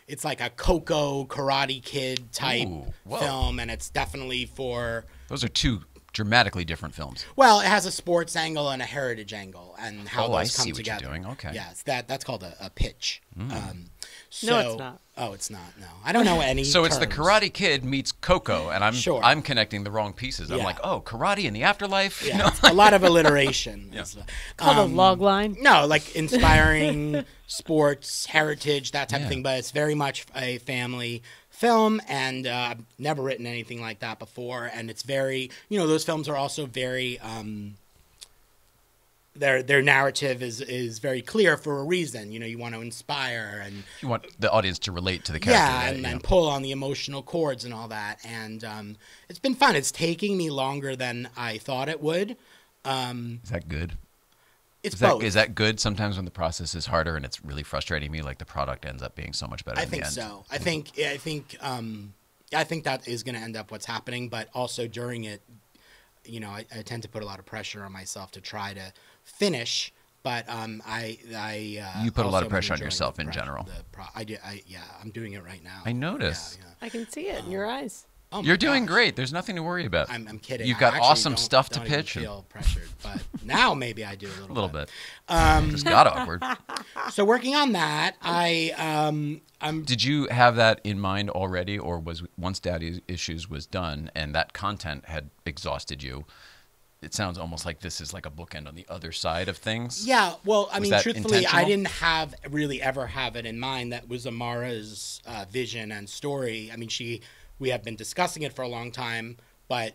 [SPEAKER 12] it's like a Coco Karate Kid type
[SPEAKER 1] Ooh,
[SPEAKER 12] film, and it's definitely for.
[SPEAKER 1] Those are two dramatically different films.
[SPEAKER 12] Well, it has a sports angle and a heritage angle, and how
[SPEAKER 1] Oh,
[SPEAKER 12] those
[SPEAKER 1] I
[SPEAKER 12] come
[SPEAKER 1] see what you're
[SPEAKER 12] together.
[SPEAKER 1] doing. Okay.
[SPEAKER 12] Yes, that that's called a, a pitch.
[SPEAKER 1] Mm.
[SPEAKER 12] Um,
[SPEAKER 2] No, it's not.
[SPEAKER 12] Oh, it's not. No, I don't know any.
[SPEAKER 1] So it's the. Karate Kid meets Coco, and I'm
[SPEAKER 12] Sure.
[SPEAKER 1] I'm connecting the wrong pieces. I'm
[SPEAKER 12] Yeah.
[SPEAKER 1] like, oh, karate in the afterlife.
[SPEAKER 12] Yeah,
[SPEAKER 1] know?
[SPEAKER 12] it's a lot of alliteration.
[SPEAKER 1] Yeah.
[SPEAKER 12] It's,
[SPEAKER 2] Called a
[SPEAKER 12] um,
[SPEAKER 2] log line.
[SPEAKER 12] No, like inspiring sports, heritage, that type
[SPEAKER 1] Yeah.
[SPEAKER 12] of thing. But it's very much a family film, and uh, I've never written anything like that before. And it's very, you know, those films are also very. Um, their their narrative is is very clear for a reason. You know, you want to inspire and
[SPEAKER 1] You want the audience to relate to the character.
[SPEAKER 12] yeah,
[SPEAKER 1] that,
[SPEAKER 12] and, and pull on the emotional chords and all that. And um, it's been fun. It's taking me longer than I thought it would. Um,
[SPEAKER 1] Is that good?
[SPEAKER 12] It's
[SPEAKER 1] Is that,
[SPEAKER 12] both.
[SPEAKER 1] is that good? Sometimes when the process is harder and it's really frustrating me, like the product ends up being so much better.
[SPEAKER 12] I
[SPEAKER 1] in
[SPEAKER 12] think
[SPEAKER 1] the end.
[SPEAKER 12] so. I think I think um, I think that is going to end up what's happening. But also during it, you know, I, I tend to put a lot of pressure on myself to try to finish. But um, I I uh,
[SPEAKER 1] You put a lot of pressure on yourself in
[SPEAKER 12] pro-
[SPEAKER 1] general.
[SPEAKER 12] The pro- I do. I yeah. I'm doing it right now.
[SPEAKER 1] I notice.
[SPEAKER 2] I can see it in your eyes.
[SPEAKER 12] Oh
[SPEAKER 1] You're doing
[SPEAKER 12] gosh.
[SPEAKER 1] great. There's nothing to worry about.
[SPEAKER 12] I'm, I'm kidding.
[SPEAKER 1] You've got awesome
[SPEAKER 12] don't-
[SPEAKER 1] stuff to
[SPEAKER 12] don't even
[SPEAKER 1] pitch.
[SPEAKER 12] Feel pressured, but now maybe I do a little.
[SPEAKER 1] a little bit.
[SPEAKER 12] Um,
[SPEAKER 1] Just got awkward.
[SPEAKER 12] So working on that, I um, I'm
[SPEAKER 1] Did you have that in mind already, or was once Daddy Issues was done and that content had exhausted you? It sounds almost like this is like a bookend on the other side of things.
[SPEAKER 12] Yeah, well, I
[SPEAKER 1] Was
[SPEAKER 12] mean, truthfully, I didn't have really ever have it in mind. That was Amara's uh, vision and story. I mean, she we have been discussing it for a long time, but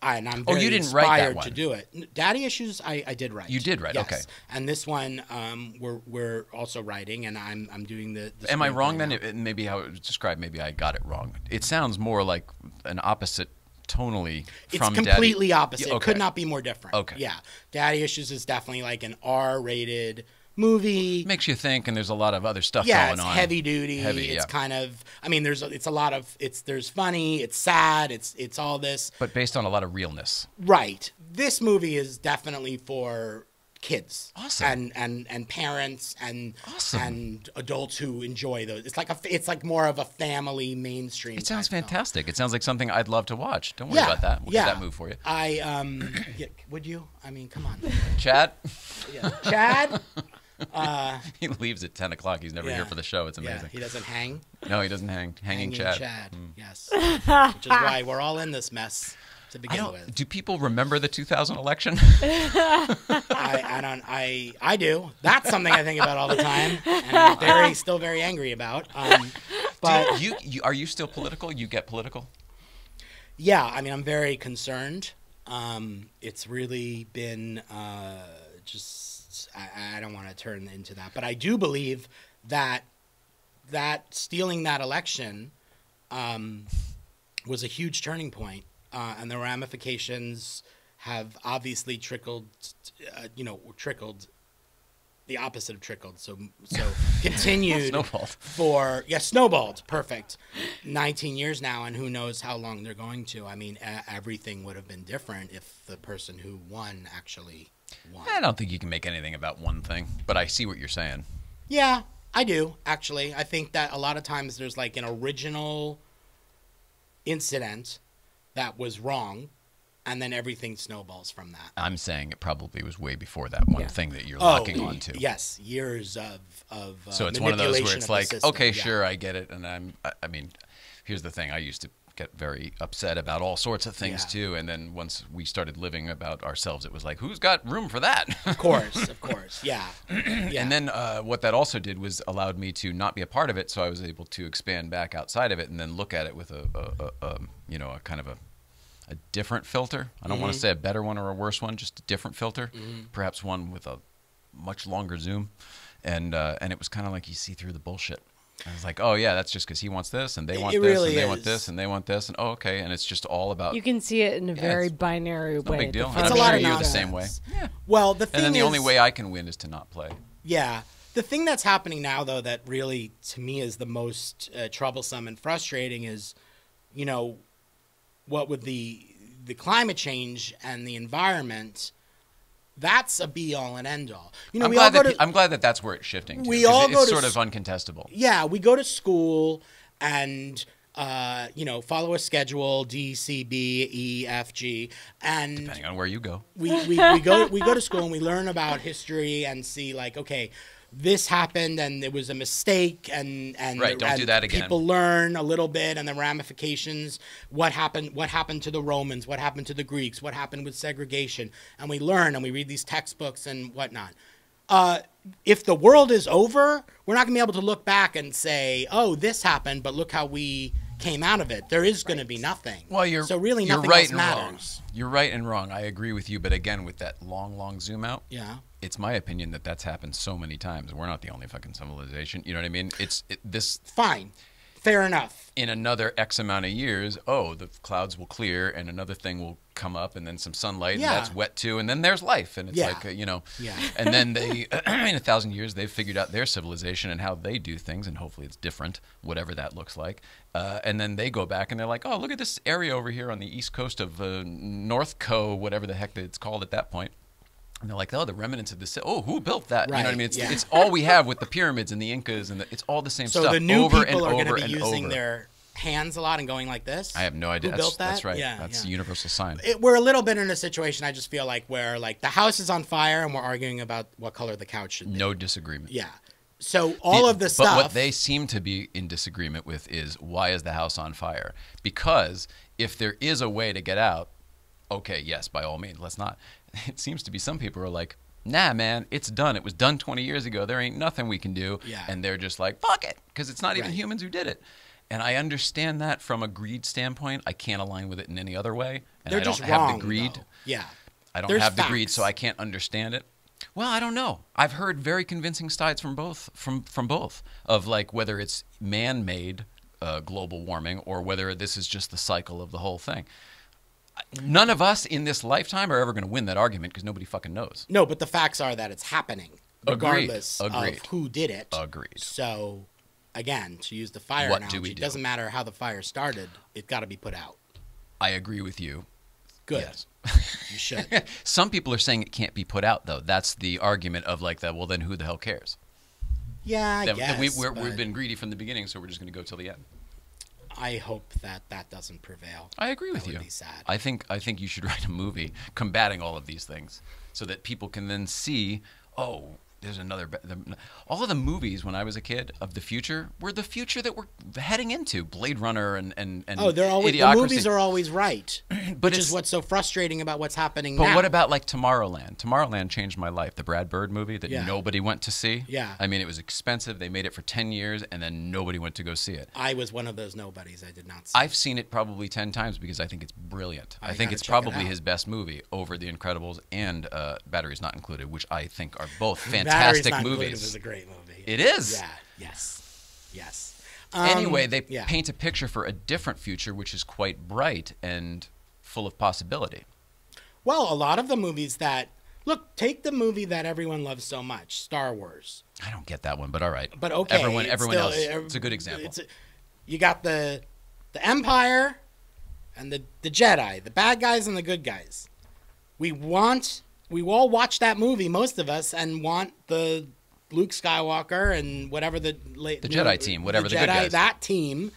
[SPEAKER 12] I, and I'm
[SPEAKER 1] Oh,
[SPEAKER 12] very
[SPEAKER 1] you didn't write that
[SPEAKER 12] inspired
[SPEAKER 1] one.
[SPEAKER 12] to do it. Daddy issues, I, I did write.
[SPEAKER 1] You did write,
[SPEAKER 12] yes.
[SPEAKER 1] okay.
[SPEAKER 12] And this one, um, we're we're also writing, and I'm I'm doing the. the
[SPEAKER 1] Am I wrong then? It- maybe how it was described. Maybe I got it wrong. It sounds more like an opposite tonally
[SPEAKER 12] It's
[SPEAKER 1] from Daddy-
[SPEAKER 12] completely opposite.
[SPEAKER 1] Yeah,
[SPEAKER 12] It Could not be more different.
[SPEAKER 1] Okay.
[SPEAKER 12] Yeah, Daddy issues is definitely like an R-rated movie.
[SPEAKER 1] Makes you think, and there's a lot of other stuff
[SPEAKER 12] yeah,
[SPEAKER 1] going
[SPEAKER 12] it's
[SPEAKER 1] on.
[SPEAKER 12] heavy duty.
[SPEAKER 1] Heavy,
[SPEAKER 12] it's
[SPEAKER 1] yeah.
[SPEAKER 12] kind of. I mean, there's a, it's a lot of it's there's funny, it's sad, it's it's all this.
[SPEAKER 1] but based on a lot of realness.
[SPEAKER 12] Right. This movie is definitely for kids.
[SPEAKER 1] Awesome.
[SPEAKER 12] And and and parents and
[SPEAKER 1] Awesome.
[SPEAKER 12] and adults who enjoy those. It's like a it's like more of a family mainstream.
[SPEAKER 1] It sounds
[SPEAKER 12] type film.
[SPEAKER 1] fantastic. It sounds like something I'd love to watch. Don't worry
[SPEAKER 12] Yeah,
[SPEAKER 1] about that. We'll
[SPEAKER 12] yeah.
[SPEAKER 1] get that move for you.
[SPEAKER 12] I um yeah, would you? I mean, come on.
[SPEAKER 1] Chad?
[SPEAKER 12] Yeah. Chad? Uh,
[SPEAKER 1] he leaves at 10 o'clock. He's never
[SPEAKER 12] Yeah.
[SPEAKER 1] here for the show. It's
[SPEAKER 12] yeah,
[SPEAKER 1] amazing.
[SPEAKER 12] he doesn't hang.
[SPEAKER 1] no, he doesn't hang. Hanging,
[SPEAKER 12] Hanging
[SPEAKER 1] Chad. Mm.
[SPEAKER 12] Yes. Which is why we're all in this mess to begin with.
[SPEAKER 1] do people remember the 2000 election?
[SPEAKER 12] I, I don't. I I do. That's something I think about all the time, and I'm very still very angry about. Um, but
[SPEAKER 1] Do you, you are you still political? You get political?
[SPEAKER 12] yeah, I mean, I'm very concerned. Um, it's really been uh, just I, I don't want to turn into that, but I do believe that that stealing that election um, was a huge turning point, uh, and the ramifications have obviously trickled, uh, you know, trickled the opposite of trickled. So so continued
[SPEAKER 1] Snowballed.
[SPEAKER 12] for yeah snowballed. Perfect. Nineteen years now, and who knows how long they're going to. I mean, everything would have been different if the person who won actually won.
[SPEAKER 1] I don't think you can make anything about one thing, but I see what you're saying.
[SPEAKER 12] Yeah, I do actually. I think that a lot of times there's like an original incident that was wrong, and then everything snowballs from that.
[SPEAKER 1] I'm saying it probably was way before that one
[SPEAKER 12] Yeah.
[SPEAKER 1] thing that you're
[SPEAKER 12] Oh,
[SPEAKER 1] locking onto.
[SPEAKER 12] Yes, years of of. Uh,
[SPEAKER 1] So it's one of those where it's like, okay,
[SPEAKER 12] yeah.
[SPEAKER 1] sure, I get it, and I'm. I, I mean, here's the thing: I used to get very upset about all sorts of things
[SPEAKER 12] Yeah.
[SPEAKER 1] too, and then once we started living about ourselves, it was like, who's got room for that?
[SPEAKER 12] Of course, of course, yeah.
[SPEAKER 1] And then uh, what that also did was allowed me to not be a part of it, so I was able to expand back outside of it and then look at it with a, a, a, a you know, a kind of a, a different filter. I don't want
[SPEAKER 12] Mhm.
[SPEAKER 1] to say a better one or a worse one, just a different filter,
[SPEAKER 12] Mhm.
[SPEAKER 1] perhaps one with a much longer zoom, and uh, and it was kind of like you see through the bullshit. I was like, oh yeah, that's just because he wants this, and they want
[SPEAKER 12] it
[SPEAKER 1] this,
[SPEAKER 12] really
[SPEAKER 1] and they want this, and they want this, and oh okay, and it's just all about.
[SPEAKER 2] You can see it in a
[SPEAKER 1] Yeah,
[SPEAKER 2] very binary
[SPEAKER 1] it's no
[SPEAKER 2] way.
[SPEAKER 1] big deal. and I'm
[SPEAKER 12] It's a lot
[SPEAKER 1] sure
[SPEAKER 12] of
[SPEAKER 1] you're the same way.
[SPEAKER 12] nonsense.
[SPEAKER 1] Yeah.
[SPEAKER 12] Well, the thing
[SPEAKER 1] And then the
[SPEAKER 12] is,
[SPEAKER 1] only way I can win is to not play.
[SPEAKER 12] Yeah. The thing that's happening now, though, that really to me is the most uh, troublesome and frustrating is, you know, what with the the climate change and the environment. That's a be all and end all. You know,
[SPEAKER 1] I'm
[SPEAKER 12] we
[SPEAKER 1] glad that
[SPEAKER 12] to
[SPEAKER 1] I'm glad that that's where it's shifting. To,
[SPEAKER 12] We all
[SPEAKER 1] it's
[SPEAKER 12] go to
[SPEAKER 1] sort
[SPEAKER 12] s-
[SPEAKER 1] of uncontestable.
[SPEAKER 12] yeah, we go to school and uh, you know follow a schedule D C B E F G and
[SPEAKER 1] Depending on where you go.
[SPEAKER 12] we, we, we go we go to school and we learn about history and see like okay this happened and it was a mistake and and
[SPEAKER 1] Right, don't
[SPEAKER 12] and
[SPEAKER 1] do that again.
[SPEAKER 12] people learn a little bit and the ramifications what happened what happened to the romans what happened to the greeks what happened with segregation. And we learn and we read these textbooks and whatnot. Uh, if the world is over we're not going to be able to look back and say oh this happened but look how we came out of it. There is going to be nothing.
[SPEAKER 1] Well, you're
[SPEAKER 12] so really
[SPEAKER 1] you're right
[SPEAKER 12] else
[SPEAKER 1] and
[SPEAKER 12] matters.
[SPEAKER 1] Wrong. You're right and wrong. I agree with you, but again, with that long, long zoom out,
[SPEAKER 12] yeah
[SPEAKER 1] it's my opinion that that's happened so many times. We're not the only fucking civilization. You know what I mean? It's it, this
[SPEAKER 12] fine fair enough
[SPEAKER 1] in another X amount of years. Oh, the clouds will clear, and another thing will come up, and then some sunlight,
[SPEAKER 12] Yeah.
[SPEAKER 1] and that's wet too, and then there's life, and it's
[SPEAKER 12] Yeah.
[SPEAKER 1] like uh, you know,
[SPEAKER 12] Yeah.
[SPEAKER 1] and then they in a thousand years they've figured out their civilization and how they do things, and hopefully it's different, whatever that looks like. Uh, and then they go back and they're like, oh, look at this area over here on the east coast of uh, North Co, whatever the heck it's called at that point. And they're like, oh, the remnants of this. Oh, who built that? You know what I mean? It's,
[SPEAKER 12] yeah.
[SPEAKER 1] it's all we have with the pyramids and the Incas, and the, it's all the same
[SPEAKER 12] So
[SPEAKER 1] stuff
[SPEAKER 12] the new
[SPEAKER 1] over
[SPEAKER 12] people
[SPEAKER 1] and
[SPEAKER 12] are going to be using
[SPEAKER 1] over.
[SPEAKER 12] their hands a lot and going like this.
[SPEAKER 1] I have no idea.
[SPEAKER 12] Who
[SPEAKER 1] that's,
[SPEAKER 12] built that?
[SPEAKER 1] that's right.
[SPEAKER 12] Yeah,
[SPEAKER 1] that's
[SPEAKER 12] yeah.
[SPEAKER 1] the universal sign.
[SPEAKER 12] It, we're a little bit in a situation. I just feel like where like the house is on fire and we're arguing about what color the couch should be.
[SPEAKER 1] no disagreement.
[SPEAKER 12] Yeah. So all of the stuff.
[SPEAKER 1] But what they seem to be in disagreement with is why is the house on fire? Because if there is a way to get out, okay, yes, by all means, let's not. It seems to be some people are like, nah, man, it's done. It was done 20 years ago. There ain't nothing we can do.
[SPEAKER 12] Yeah.
[SPEAKER 1] And they're just like, fuck it, because it's not even
[SPEAKER 12] Right.
[SPEAKER 1] humans who did it. And I understand that from a greed standpoint. I can't align with it in any other way. And
[SPEAKER 12] They're
[SPEAKER 1] I don't
[SPEAKER 12] just
[SPEAKER 1] have
[SPEAKER 12] wrong,
[SPEAKER 1] the greed.
[SPEAKER 12] though. Yeah.
[SPEAKER 1] I don't
[SPEAKER 12] There's
[SPEAKER 1] have the greed, so I can't understand it. Well, I don't know. I've heard very convincing sides from both from from both of like whether it's man-made uh, global warming or whether this is just the cycle of the whole thing. None of us in this lifetime are ever going to win that argument because nobody fucking knows.
[SPEAKER 12] No, but the facts are that it's happening regardless
[SPEAKER 1] Agreed.
[SPEAKER 12] of who did it.
[SPEAKER 1] Agreed.
[SPEAKER 12] So again, to use the fire
[SPEAKER 1] What do
[SPEAKER 12] analogy,
[SPEAKER 1] we
[SPEAKER 12] it doesn't matter how the fire started. It got to be put out.
[SPEAKER 1] I agree with you.
[SPEAKER 12] Good.
[SPEAKER 1] Yes.
[SPEAKER 12] You should.
[SPEAKER 1] Some people are saying it can't be put out though. That's the argument of like that. Well, then who the hell cares?
[SPEAKER 12] Yeah, I
[SPEAKER 1] That-
[SPEAKER 12] guess.
[SPEAKER 1] that we, we're, we've been greedy from the beginning, so we're just going to go till the end.
[SPEAKER 12] I hope that that doesn't prevail.
[SPEAKER 1] I agree with
[SPEAKER 12] That would
[SPEAKER 1] you.
[SPEAKER 12] be sad.
[SPEAKER 1] I think I think you should write a movie combating all of these things, so that people can then see, oh, there's another. The, all of the movies when I was a kid of the future were the future that we're heading into. Blade Runner and and, and
[SPEAKER 12] Oh, they're always the
[SPEAKER 1] Idiocracy.
[SPEAKER 12] movies are always right,
[SPEAKER 1] But
[SPEAKER 12] which is what's so frustrating about what's happening
[SPEAKER 1] But
[SPEAKER 12] now.
[SPEAKER 1] what about like Tomorrowland? Tomorrowland changed my life. The Brad Bird movie that
[SPEAKER 12] Yeah.
[SPEAKER 1] nobody went to see.
[SPEAKER 12] Yeah.
[SPEAKER 1] I mean, it was expensive. They made it for ten years, and then nobody went to go see it.
[SPEAKER 12] I was one of those nobodies. I did not see.
[SPEAKER 1] I've seen it probably ten times because I think it's brilliant. I,
[SPEAKER 12] I
[SPEAKER 1] think it's
[SPEAKER 12] check it
[SPEAKER 1] probably his best movie over The Incredibles and uh, Batteries Not Included, which I think are both
[SPEAKER 12] Batteries
[SPEAKER 1] fantastic movies.
[SPEAKER 12] was a great movie.
[SPEAKER 1] It is.
[SPEAKER 12] Yeah. Yes. Yes.
[SPEAKER 1] anyway,
[SPEAKER 12] Um,
[SPEAKER 1] they
[SPEAKER 12] yeah.
[SPEAKER 1] paint a picture for a different future, which is quite bright and full of possibility.
[SPEAKER 12] Well, a lot of the movies that look, take the movie that everyone loves so much, Star Wars.
[SPEAKER 1] I don't get that one, but all right.
[SPEAKER 12] But okay,
[SPEAKER 1] everyone, everyone
[SPEAKER 12] still-
[SPEAKER 1] else.
[SPEAKER 12] uh,
[SPEAKER 1] It's a good example.
[SPEAKER 12] it's a- you got the the Empire and the the Jedi, the bad guys and the good guys. We want we all watch that movie, most of us, and want the Luke Skywalker and whatever the late
[SPEAKER 1] The Jedi team, whatever the
[SPEAKER 12] Jedi,
[SPEAKER 1] good guys.
[SPEAKER 12] that team.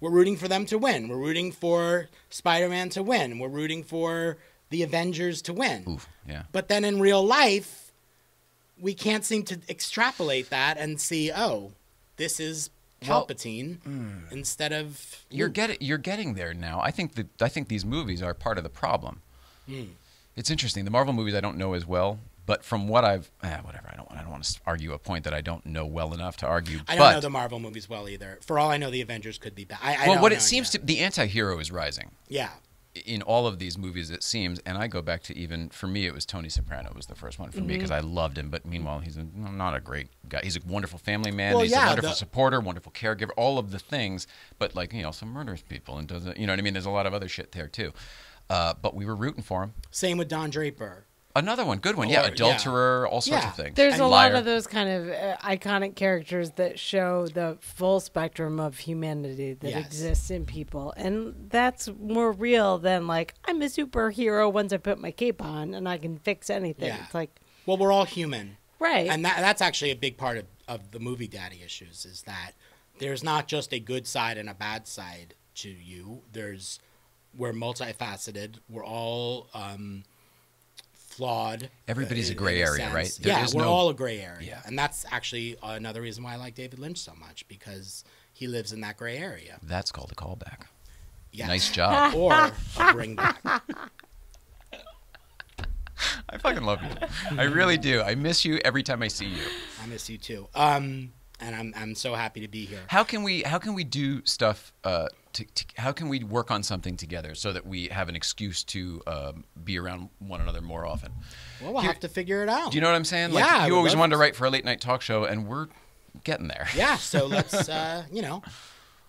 [SPEAKER 12] We're rooting for them to win. We're rooting for Spider-Man to win. We're rooting for the Avengers to win.
[SPEAKER 1] Oof, yeah.
[SPEAKER 12] But then in real life, we can't seem to extrapolate that and see, oh, this is
[SPEAKER 1] Well,
[SPEAKER 12] Palpatine instead of
[SPEAKER 1] You're getting you're getting there now. I think that I think these movies are part of the problem.
[SPEAKER 12] Hmm.
[SPEAKER 1] It's interesting. The Marvel movies I don't know as well, but from what I've eh, whatever I don't I don't want to argue a point that I don't know well enough to argue.
[SPEAKER 12] I don't
[SPEAKER 1] but
[SPEAKER 12] know the Marvel movies well either. For all I know, the Avengers could be bad. I, I
[SPEAKER 1] well,
[SPEAKER 12] don't
[SPEAKER 1] what
[SPEAKER 12] know
[SPEAKER 1] it seems to the anti-hero is rising.
[SPEAKER 12] Yeah.
[SPEAKER 1] In all of these movies, it seems, and I go back to even for me, it was Tony Soprano was the first one for me
[SPEAKER 12] Mhm.
[SPEAKER 1] because I loved him. But meanwhile, he's a, not a great guy. He's a wonderful family man.
[SPEAKER 12] Well,
[SPEAKER 1] he's
[SPEAKER 12] yeah,
[SPEAKER 1] a wonderful
[SPEAKER 12] the-
[SPEAKER 1] supporter, wonderful caregiver, all of the things. But like you know, some murders people and doesn't. You know what I mean? There's a lot of other shit there too. Uh, but we were rooting for him.
[SPEAKER 12] Same with Don Draper.
[SPEAKER 1] Another one, good one,
[SPEAKER 12] Or-
[SPEAKER 1] yeah,
[SPEAKER 12] yeah.
[SPEAKER 1] adulterer, all sorts
[SPEAKER 12] Yeah.
[SPEAKER 1] of things.
[SPEAKER 2] There's a
[SPEAKER 1] Liar.
[SPEAKER 2] lot of those kind of uh, iconic characters that show the full spectrum of humanity that
[SPEAKER 12] Yes.
[SPEAKER 2] exists in people, and that's more real than like I'm a superhero once I put my cape on and I can fix anything.
[SPEAKER 12] Yeah.
[SPEAKER 2] It's like
[SPEAKER 12] Well, we're all human.
[SPEAKER 2] Right.
[SPEAKER 12] And that, that's actually a big part of, of the movie daddy issues is that there's not just a good side and a bad side to you. There's we're multifaceted. We're all um, flawed.
[SPEAKER 1] Everybody's a gray
[SPEAKER 12] in
[SPEAKER 1] area, right? There
[SPEAKER 12] yeah, we're
[SPEAKER 1] no-
[SPEAKER 12] all a gray area.
[SPEAKER 1] Yeah.
[SPEAKER 12] And that's actually another reason why I like David Lynch so much because he lives in that gray area.
[SPEAKER 1] That's called a callback.
[SPEAKER 12] Yes.
[SPEAKER 1] Nice job.
[SPEAKER 12] or a bring back.
[SPEAKER 1] I fucking love you. I really do. I miss you every time I see you.
[SPEAKER 12] I miss you too. Um, and I'm I'm so happy to be here.
[SPEAKER 1] How can we how can we do stuff? Uh, to, to, how can we work on something together so that we have an excuse to um, be around one another more often?
[SPEAKER 12] Well, we'll
[SPEAKER 1] Here-
[SPEAKER 12] have to figure it out.
[SPEAKER 1] Do you know what I'm saying? Like
[SPEAKER 12] Yeah,
[SPEAKER 1] you always wanted to write for a late night talk show, and we're getting there.
[SPEAKER 12] Yeah, so let's uh, you know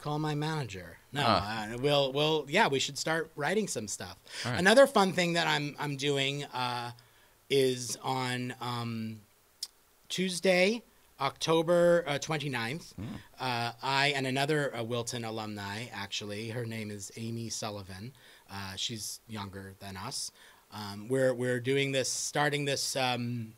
[SPEAKER 12] call my manager. No,
[SPEAKER 1] Ah.
[SPEAKER 12] uh, we'll we'll yeah we should start writing some stuff.
[SPEAKER 1] Right.
[SPEAKER 12] Another fun thing that I'm I'm doing uh, is on um, Tuesday. October uh, 29th,
[SPEAKER 1] Hmm.
[SPEAKER 12] uh, I and another uh, Wilton alumni, actually, her name is Amy Sullivan. Uh, she's younger than us. Um, we're, we're doing this, starting this um,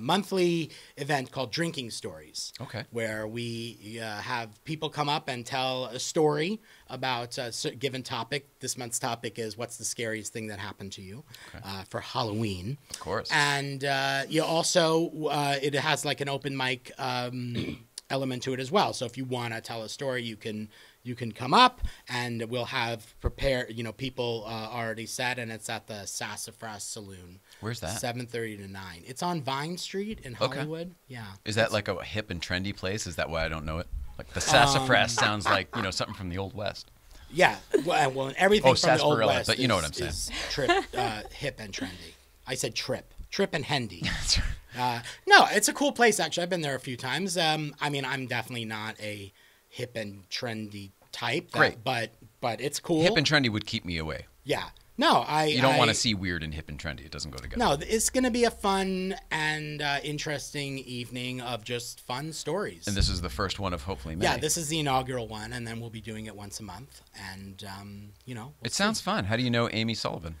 [SPEAKER 12] monthly event called Drinking Stories
[SPEAKER 1] Okay.
[SPEAKER 12] where we uh, have people come up and tell a story about a given topic. This month's topic is what's the scariest thing that happened to you uh, for Halloween.
[SPEAKER 1] Of course.
[SPEAKER 12] And uh, you also, uh, it has like an open mic um, element to it as well. So if you want to tell a story, you can you can come up and we'll have prepared, you know people uh, already set and it's at the Sassafras Saloon.
[SPEAKER 1] Where's that?
[SPEAKER 12] Seven thirty to nine. It's on Vine Street in
[SPEAKER 1] Okay.
[SPEAKER 12] Hollywood. Yeah.
[SPEAKER 1] Is that like a hip and trendy place? Is that why I don't know it? Like the sassafras
[SPEAKER 12] Um,
[SPEAKER 1] sounds like you know something from the old west.
[SPEAKER 12] Yeah, well, well everything
[SPEAKER 1] Oh,
[SPEAKER 12] from the old west.
[SPEAKER 1] but you know what I'm saying.
[SPEAKER 12] is trip, uh, hip and trendy. I said trip, trip and hendy. uh, no, it's a cool place actually. I've been there a few times. Um, I mean, I'm definitely not a hip and trendy type. that-
[SPEAKER 1] Great.
[SPEAKER 12] but but it's cool.
[SPEAKER 1] Hip and trendy would keep me away.
[SPEAKER 12] yeah. No, I.
[SPEAKER 1] You don't want to see weird and hip and trendy. It doesn't go together.
[SPEAKER 12] No, it's going to be a fun and uh, interesting evening of just fun stories.
[SPEAKER 1] And this is the first one of hopefully many.
[SPEAKER 12] yeah, this is the inaugural one, and then we'll be doing it once a month. And um, you know, we'll
[SPEAKER 1] It
[SPEAKER 12] see.
[SPEAKER 1] sounds fun. How do you know Amy Sullivan?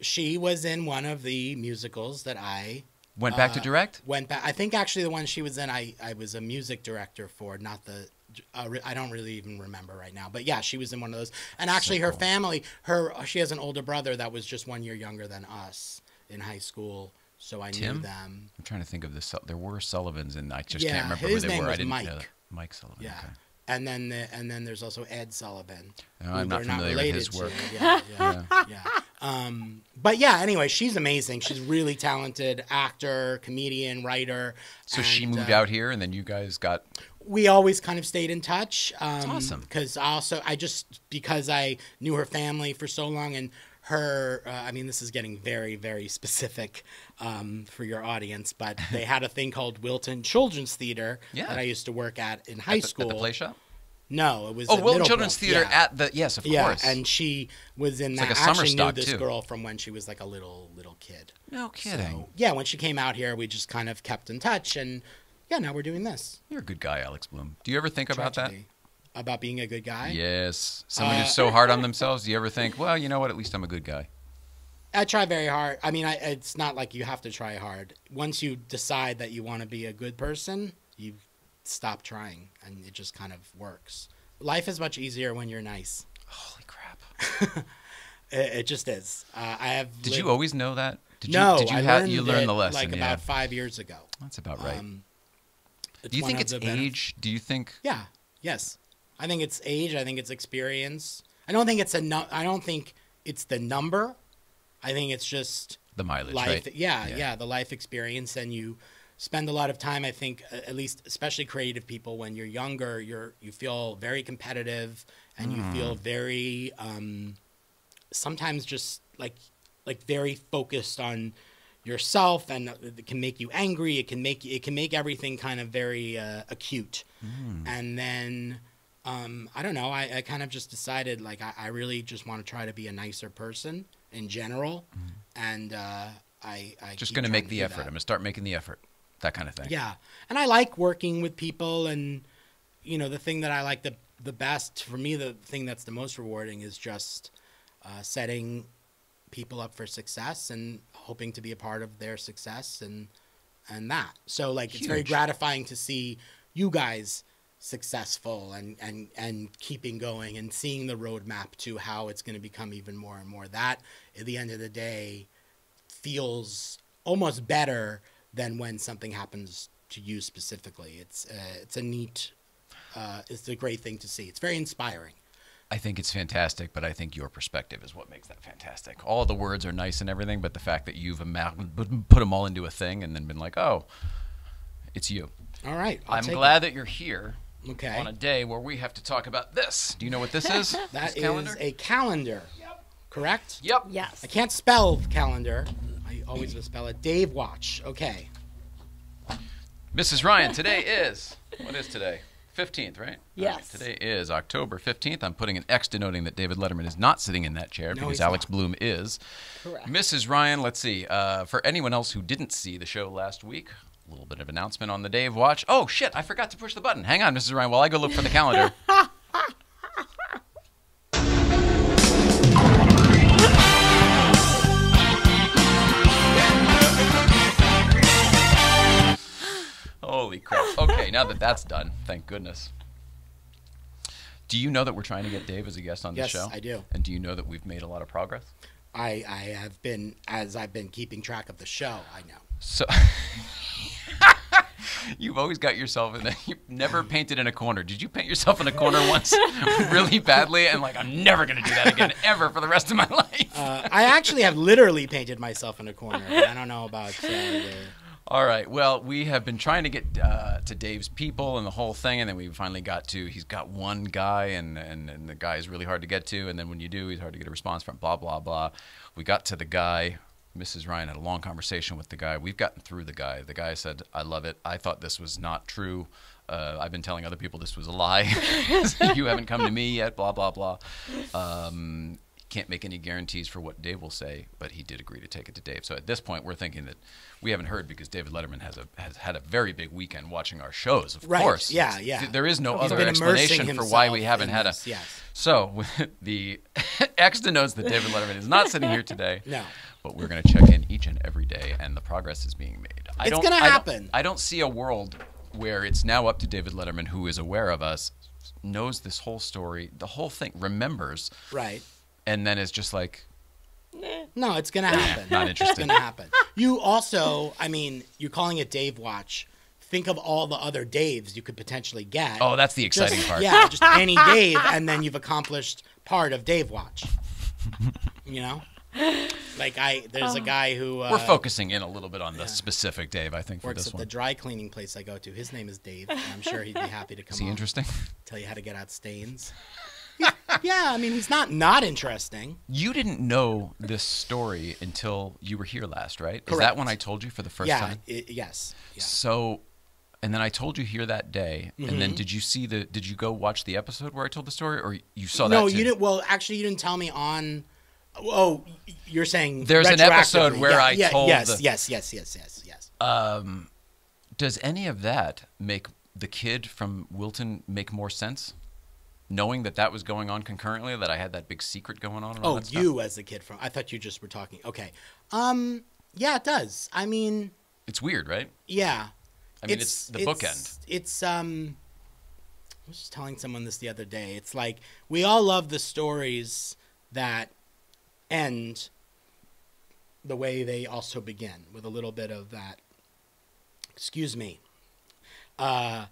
[SPEAKER 12] she was in one of the musicals that I
[SPEAKER 1] Went back to
[SPEAKER 12] uh,
[SPEAKER 1] direct?
[SPEAKER 12] Went back. I think actually the one she was in, I I was a music director for, not the. Uh, I don't really even remember right now, but yeah, she was in one of those. And actually, her family, her she has an older brother that was just one year younger than us in high school. so I
[SPEAKER 1] Tim?
[SPEAKER 12] knew them.
[SPEAKER 1] I'm trying to think of this. There were Sullivans, and I just
[SPEAKER 12] Yeah,
[SPEAKER 1] can't remember
[SPEAKER 12] his
[SPEAKER 1] who they
[SPEAKER 12] name
[SPEAKER 1] were. I
[SPEAKER 12] was
[SPEAKER 1] didn't
[SPEAKER 12] Mike.
[SPEAKER 1] know that. Mike Sullivan.
[SPEAKER 12] Yeah.
[SPEAKER 1] Okay.
[SPEAKER 12] And then the, and then there's also Ed Sullivan.
[SPEAKER 1] No, I'm not familiar with his work.
[SPEAKER 12] to. Yeah, yeah, yeah. Um, but yeah, anyway, she's amazing. She's really talented actor, comedian, writer.
[SPEAKER 1] So she moved
[SPEAKER 12] uh,
[SPEAKER 1] out here, and then you guys got.
[SPEAKER 12] We always kind of stayed in touch. Um,
[SPEAKER 1] awesome.
[SPEAKER 12] Because also, I just because I knew her family for so long, and her. Uh, I mean, this is getting very, very specific um, for your audience, but they had a thing called Wilton Children's Theater
[SPEAKER 1] Yeah.
[SPEAKER 12] that I used to work at in high
[SPEAKER 1] at the,
[SPEAKER 12] school.
[SPEAKER 1] At the play shop?
[SPEAKER 12] No, it was
[SPEAKER 1] Oh, Wilton Children's Theater
[SPEAKER 12] yeah.
[SPEAKER 1] at the. Yes, of
[SPEAKER 12] yeah,
[SPEAKER 1] course.
[SPEAKER 12] and she was in
[SPEAKER 1] It's
[SPEAKER 12] that.
[SPEAKER 1] like a
[SPEAKER 12] I actually knew this
[SPEAKER 1] too.
[SPEAKER 12] girl from when she was like a little little kid.
[SPEAKER 1] No kidding.
[SPEAKER 12] So, yeah, when she came out here, we just kind of kept in touch, and yeah, now we're doing this.
[SPEAKER 1] You're a good guy, Alex Bloom. Do you ever think about
[SPEAKER 12] Tragedy. About being a good guy.
[SPEAKER 1] Yes. Someone
[SPEAKER 12] Uh,
[SPEAKER 1] who's so hard on themselves. Do you ever think, well, you know what? At least I'm a good guy.
[SPEAKER 12] I try very hard. I mean, I, it's not like you have to try hard. Once you decide that you want to be a good person, you stop trying, and it just kind of works. Life is much easier when you're nice.
[SPEAKER 1] Holy crap!
[SPEAKER 12] it, it just is. Uh, I have.
[SPEAKER 1] Did
[SPEAKER 12] lived-
[SPEAKER 1] you always know that? Did
[SPEAKER 12] no,
[SPEAKER 1] you, did you
[SPEAKER 12] I
[SPEAKER 1] have
[SPEAKER 12] learned
[SPEAKER 1] you learned the lesson?
[SPEAKER 12] like
[SPEAKER 1] yeah.
[SPEAKER 12] about five years ago.
[SPEAKER 1] That's about right.
[SPEAKER 12] Um,
[SPEAKER 1] Do you think it's age? Do you think?
[SPEAKER 12] Yeah. Yes. I think it's age. I think it's experience. I don't think it's a. Nu- I don't think it's the number. I think it's just
[SPEAKER 1] The mileage,
[SPEAKER 12] life.
[SPEAKER 1] right?
[SPEAKER 12] Yeah,
[SPEAKER 1] Yeah.
[SPEAKER 12] yeah, the life experience, and you spend a lot of time. I think, at least, especially creative people, when you're younger, you're you feel very competitive, and you feel
[SPEAKER 1] Mm.
[SPEAKER 12] very um, sometimes just like like very focused on yourself, and it can make you angry. It can make it can make everything kind of very uh, acute,
[SPEAKER 1] Mm.
[SPEAKER 12] and then. Um, I don't know. I, I kind of just decided like I, I really just want to try to be a nicer person in general, and uh, I, I
[SPEAKER 1] Mm. Just going to
[SPEAKER 12] trying
[SPEAKER 1] make the effort.
[SPEAKER 12] that.
[SPEAKER 1] I'm going to start making the effort. That kind of thing.
[SPEAKER 12] Yeah, and I like working with people, and you know the thing that I like the the best for me, the thing that's the most rewarding is just uh, setting people up for success and hoping to be a part of their success and and that. So like it's very gratifying to see you guys successful and and and keeping going and seeing the roadmap to how it's going to become even more and more. That at the end of the day feels almost better than when something happens to you specifically. It's uh, it's a neat, uh, it's a great thing to see. It's very inspiring.
[SPEAKER 1] I think it's fantastic, but I think your perspective is what makes that fantastic. All the words are nice and everything, but the fact that you've put them all into a thing and then been like, oh, it's you.
[SPEAKER 12] All right, I'll
[SPEAKER 1] I'm glad
[SPEAKER 12] it.
[SPEAKER 1] that you're here
[SPEAKER 12] Okay.
[SPEAKER 1] on a day where we have to talk about this. Do you know what this is?
[SPEAKER 12] That
[SPEAKER 1] This
[SPEAKER 12] is
[SPEAKER 1] calendar?
[SPEAKER 12] a calendar. Correct?
[SPEAKER 1] Yep.
[SPEAKER 2] Yes.
[SPEAKER 12] I can't spell calendar. I always misspell it. Dave Watch. Okay.
[SPEAKER 1] Mrs. Ryan, today is what is today? 15th, right? All right,
[SPEAKER 2] Yes.
[SPEAKER 1] today is October 15th. I'm putting an X denoting that David Letterman is not sitting in that chair
[SPEAKER 12] No,
[SPEAKER 1] because Alex
[SPEAKER 12] not.
[SPEAKER 1] Bloom is.
[SPEAKER 2] Correct.
[SPEAKER 1] Mrs. Ryan, let's see. Uh, for anyone else who didn't see the show last week, a little bit of announcement on the Dave Watch. Oh, shit, I forgot to push the button. Hang on, Mrs. Ryan, while I go look for the calendar. Holy crap. Okay, now that that's done, thank goodness. Do you know that we're trying to get Dave as a guest on the
[SPEAKER 12] Yes,
[SPEAKER 1] show?
[SPEAKER 12] Yes, I do.
[SPEAKER 1] And do you know that we've made a lot of progress?
[SPEAKER 12] I, I have been, as I've been keeping track of the show, I know.
[SPEAKER 1] So you've always got yourself in. A, you've never painted in a corner. Did you paint yourself in a corner once, really badly, and like I'm never gonna do that again ever for the rest of my life?
[SPEAKER 12] Uh, I actually have literally painted myself in a corner. I don't know about uh, the,
[SPEAKER 1] All right. Well, we have been trying to get uh, to Dave's people and the whole thing, and then we finally got to. He's got one guy, and, and and the guy is really hard to get to, and then when you do, he's hard to get a response from. Blah blah blah. We got to the guy. Mrs. Ryan had a long conversation with the guy. We've gotten through the guy. The guy said, "I love it. I thought this was not true. Uh, I've been telling other people this was a lie. you haven't come to me yet. Blah blah blah." Um, can't make any guarantees for what Dave will say, but he did agree to take it to Dave. So at this point, we're thinking that we haven't heard because David Letterman has a has had a very big weekend watching our shows. Of
[SPEAKER 12] Right,
[SPEAKER 1] course,
[SPEAKER 12] yeah, yeah.
[SPEAKER 1] There is no
[SPEAKER 12] He's
[SPEAKER 1] other explanation for why we haven't had
[SPEAKER 12] this,
[SPEAKER 1] a.
[SPEAKER 12] yes.
[SPEAKER 1] So the X denotes that David Letterman is not sitting here today.
[SPEAKER 12] No.
[SPEAKER 1] But we're going to check in each and every day, and the progress is being made. I
[SPEAKER 12] It's
[SPEAKER 1] I don't-
[SPEAKER 12] happen.
[SPEAKER 1] I don't see a world where it's now up to David Letterman, who is aware of us, knows this whole story, the whole thing, remembers,
[SPEAKER 12] right.
[SPEAKER 1] And then is just like,
[SPEAKER 12] No, it's gonna happen.
[SPEAKER 1] Not
[SPEAKER 12] interesting.
[SPEAKER 1] It's
[SPEAKER 12] gonna happen. You also, I mean, you're calling it Dave Watch. Think of all the other Daves you could potentially get.
[SPEAKER 1] Oh, that's the exciting
[SPEAKER 12] Just-
[SPEAKER 1] part.
[SPEAKER 12] Yeah, just any Dave, and then you've accomplished part of Dave Watch. You know, like I, there's a guy who uh,
[SPEAKER 1] We're focusing in a little bit on the specific Dave, I think, for
[SPEAKER 12] works
[SPEAKER 1] this
[SPEAKER 12] at
[SPEAKER 1] one.
[SPEAKER 12] the dry cleaning place I go to. His name is Dave. And I'm sure he'd be happy to come.
[SPEAKER 1] Is he interesting?
[SPEAKER 12] Tell you how to get out stains. Yeah, I mean, he's not not interesting.
[SPEAKER 1] You didn't know this story until you were here last, right? Correct. Is that when I told you for the first
[SPEAKER 12] yeah,
[SPEAKER 1] time?
[SPEAKER 12] i- yes. Yeah.
[SPEAKER 1] So, and then I told you here that day, and then
[SPEAKER 12] Mhm.
[SPEAKER 1] did you see the? Did you go watch the episode where I told the story, or you saw that?
[SPEAKER 12] no,
[SPEAKER 1] too?
[SPEAKER 12] you didn't. Well, actually, you didn't tell me on. Oh, you're saying
[SPEAKER 1] There's an episode where
[SPEAKER 12] Yeah,
[SPEAKER 1] I
[SPEAKER 12] yeah,
[SPEAKER 1] told
[SPEAKER 12] Yes,
[SPEAKER 1] the-
[SPEAKER 12] yes, yes, yes, yes, yes.
[SPEAKER 1] Um, does any of that make the kid from Wilton make more sense? Knowing that that was going on concurrently, that I had that big secret going on.
[SPEAKER 12] Oh,
[SPEAKER 1] that stuff?
[SPEAKER 12] you as a kid from. I thought you just were talking. Okay. Um. Yeah, it does. I mean,
[SPEAKER 1] It's weird, right?
[SPEAKER 12] yeah.
[SPEAKER 1] I mean, it's, the bookend.
[SPEAKER 12] It's um. I was just telling someone this the other day. It's like we all love the stories that end the way they also begin with a little bit of that. Excuse me. Uh,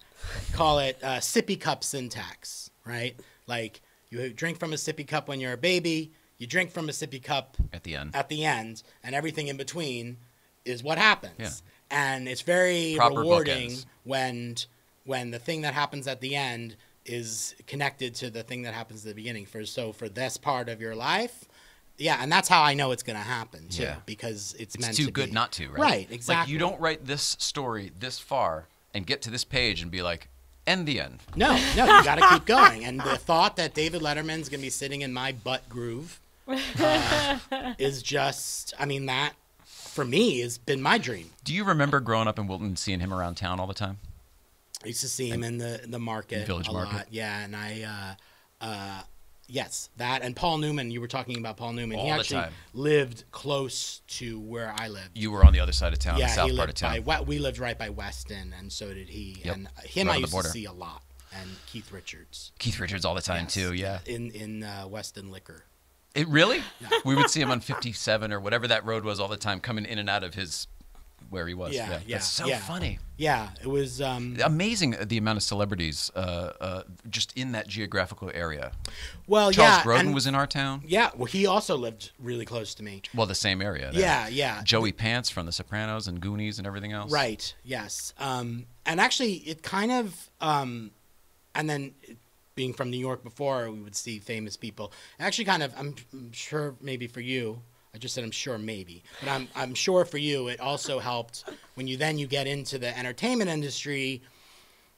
[SPEAKER 12] call it uh, sippy cup syntax, right? Like you drink from a sippy cup when you're a baby. You drink from a sippy cup
[SPEAKER 1] At the end.
[SPEAKER 12] at the end, and everything in between is what happens.
[SPEAKER 1] Yeah.
[SPEAKER 12] And it's very
[SPEAKER 1] Proper
[SPEAKER 12] rewarding
[SPEAKER 1] bookends.
[SPEAKER 12] when when the thing that happens at the end is connected to the thing that happens at the beginning. For so for this part of your life, yeah, and that's how I know it's going to happen too,
[SPEAKER 1] Yeah.
[SPEAKER 12] because it's,
[SPEAKER 1] It's
[SPEAKER 12] meant
[SPEAKER 1] too
[SPEAKER 12] to
[SPEAKER 1] good
[SPEAKER 12] be.
[SPEAKER 1] not to, right?
[SPEAKER 12] Right, exactly.
[SPEAKER 1] Like you don't write this story this far and get to this page and be like, end the end.
[SPEAKER 12] No, no, you got to keep going. And the thought that David Letterman's going to be sitting in my butt groove uh, is just, I mean, that for me has been my dream.
[SPEAKER 1] Do you remember growing up in Wilton seeing him around town all the time?
[SPEAKER 12] I used to see him in the the market,
[SPEAKER 1] Village
[SPEAKER 12] a
[SPEAKER 1] Market.
[SPEAKER 12] lot. Yeah, and I, uh, uh, yes, that and Paul Newman. You were talking about Paul Newman. he
[SPEAKER 1] All the
[SPEAKER 12] actually
[SPEAKER 1] time.
[SPEAKER 12] lived close to where I lived.
[SPEAKER 1] You were on the other side of town,
[SPEAKER 12] yeah,
[SPEAKER 1] the south
[SPEAKER 12] he
[SPEAKER 1] part of town.
[SPEAKER 12] by. We lived right by Weston, and so did he.
[SPEAKER 1] Yep.
[SPEAKER 12] And him,
[SPEAKER 1] Right
[SPEAKER 12] I used to see a lot, and Keith Richards
[SPEAKER 1] Keith Richards all the time
[SPEAKER 12] Yes,
[SPEAKER 1] too. Yeah.
[SPEAKER 12] in in uh, Weston Liquor.
[SPEAKER 1] It really? We would see him on 57 or whatever that road was all the time, coming in and out of his where he was.
[SPEAKER 12] Yeah, yeah,
[SPEAKER 1] That's so
[SPEAKER 12] yeah.
[SPEAKER 1] funny.
[SPEAKER 12] Yeah, it was. Um,
[SPEAKER 1] Amazing uh, the amount of celebrities uh, uh, just in that geographical area.
[SPEAKER 12] well,
[SPEAKER 1] Charles
[SPEAKER 12] yeah,
[SPEAKER 1] Grodin
[SPEAKER 12] and-
[SPEAKER 1] was in our town.
[SPEAKER 12] Yeah, well, he also lived really close to me.
[SPEAKER 1] Well, the same area. there.
[SPEAKER 12] Yeah, yeah.
[SPEAKER 1] Joey Pants from The Sopranos and Goonies and everything else.
[SPEAKER 12] Right. Yes. Um, and actually, it kind of, um, and then being from New York before, we would see famous people. Actually, kind of, I'm, I'm sure maybe for you, I just said I'm sure maybe, but I'm I'm sure for you, it also helped when you then you get into the entertainment industry.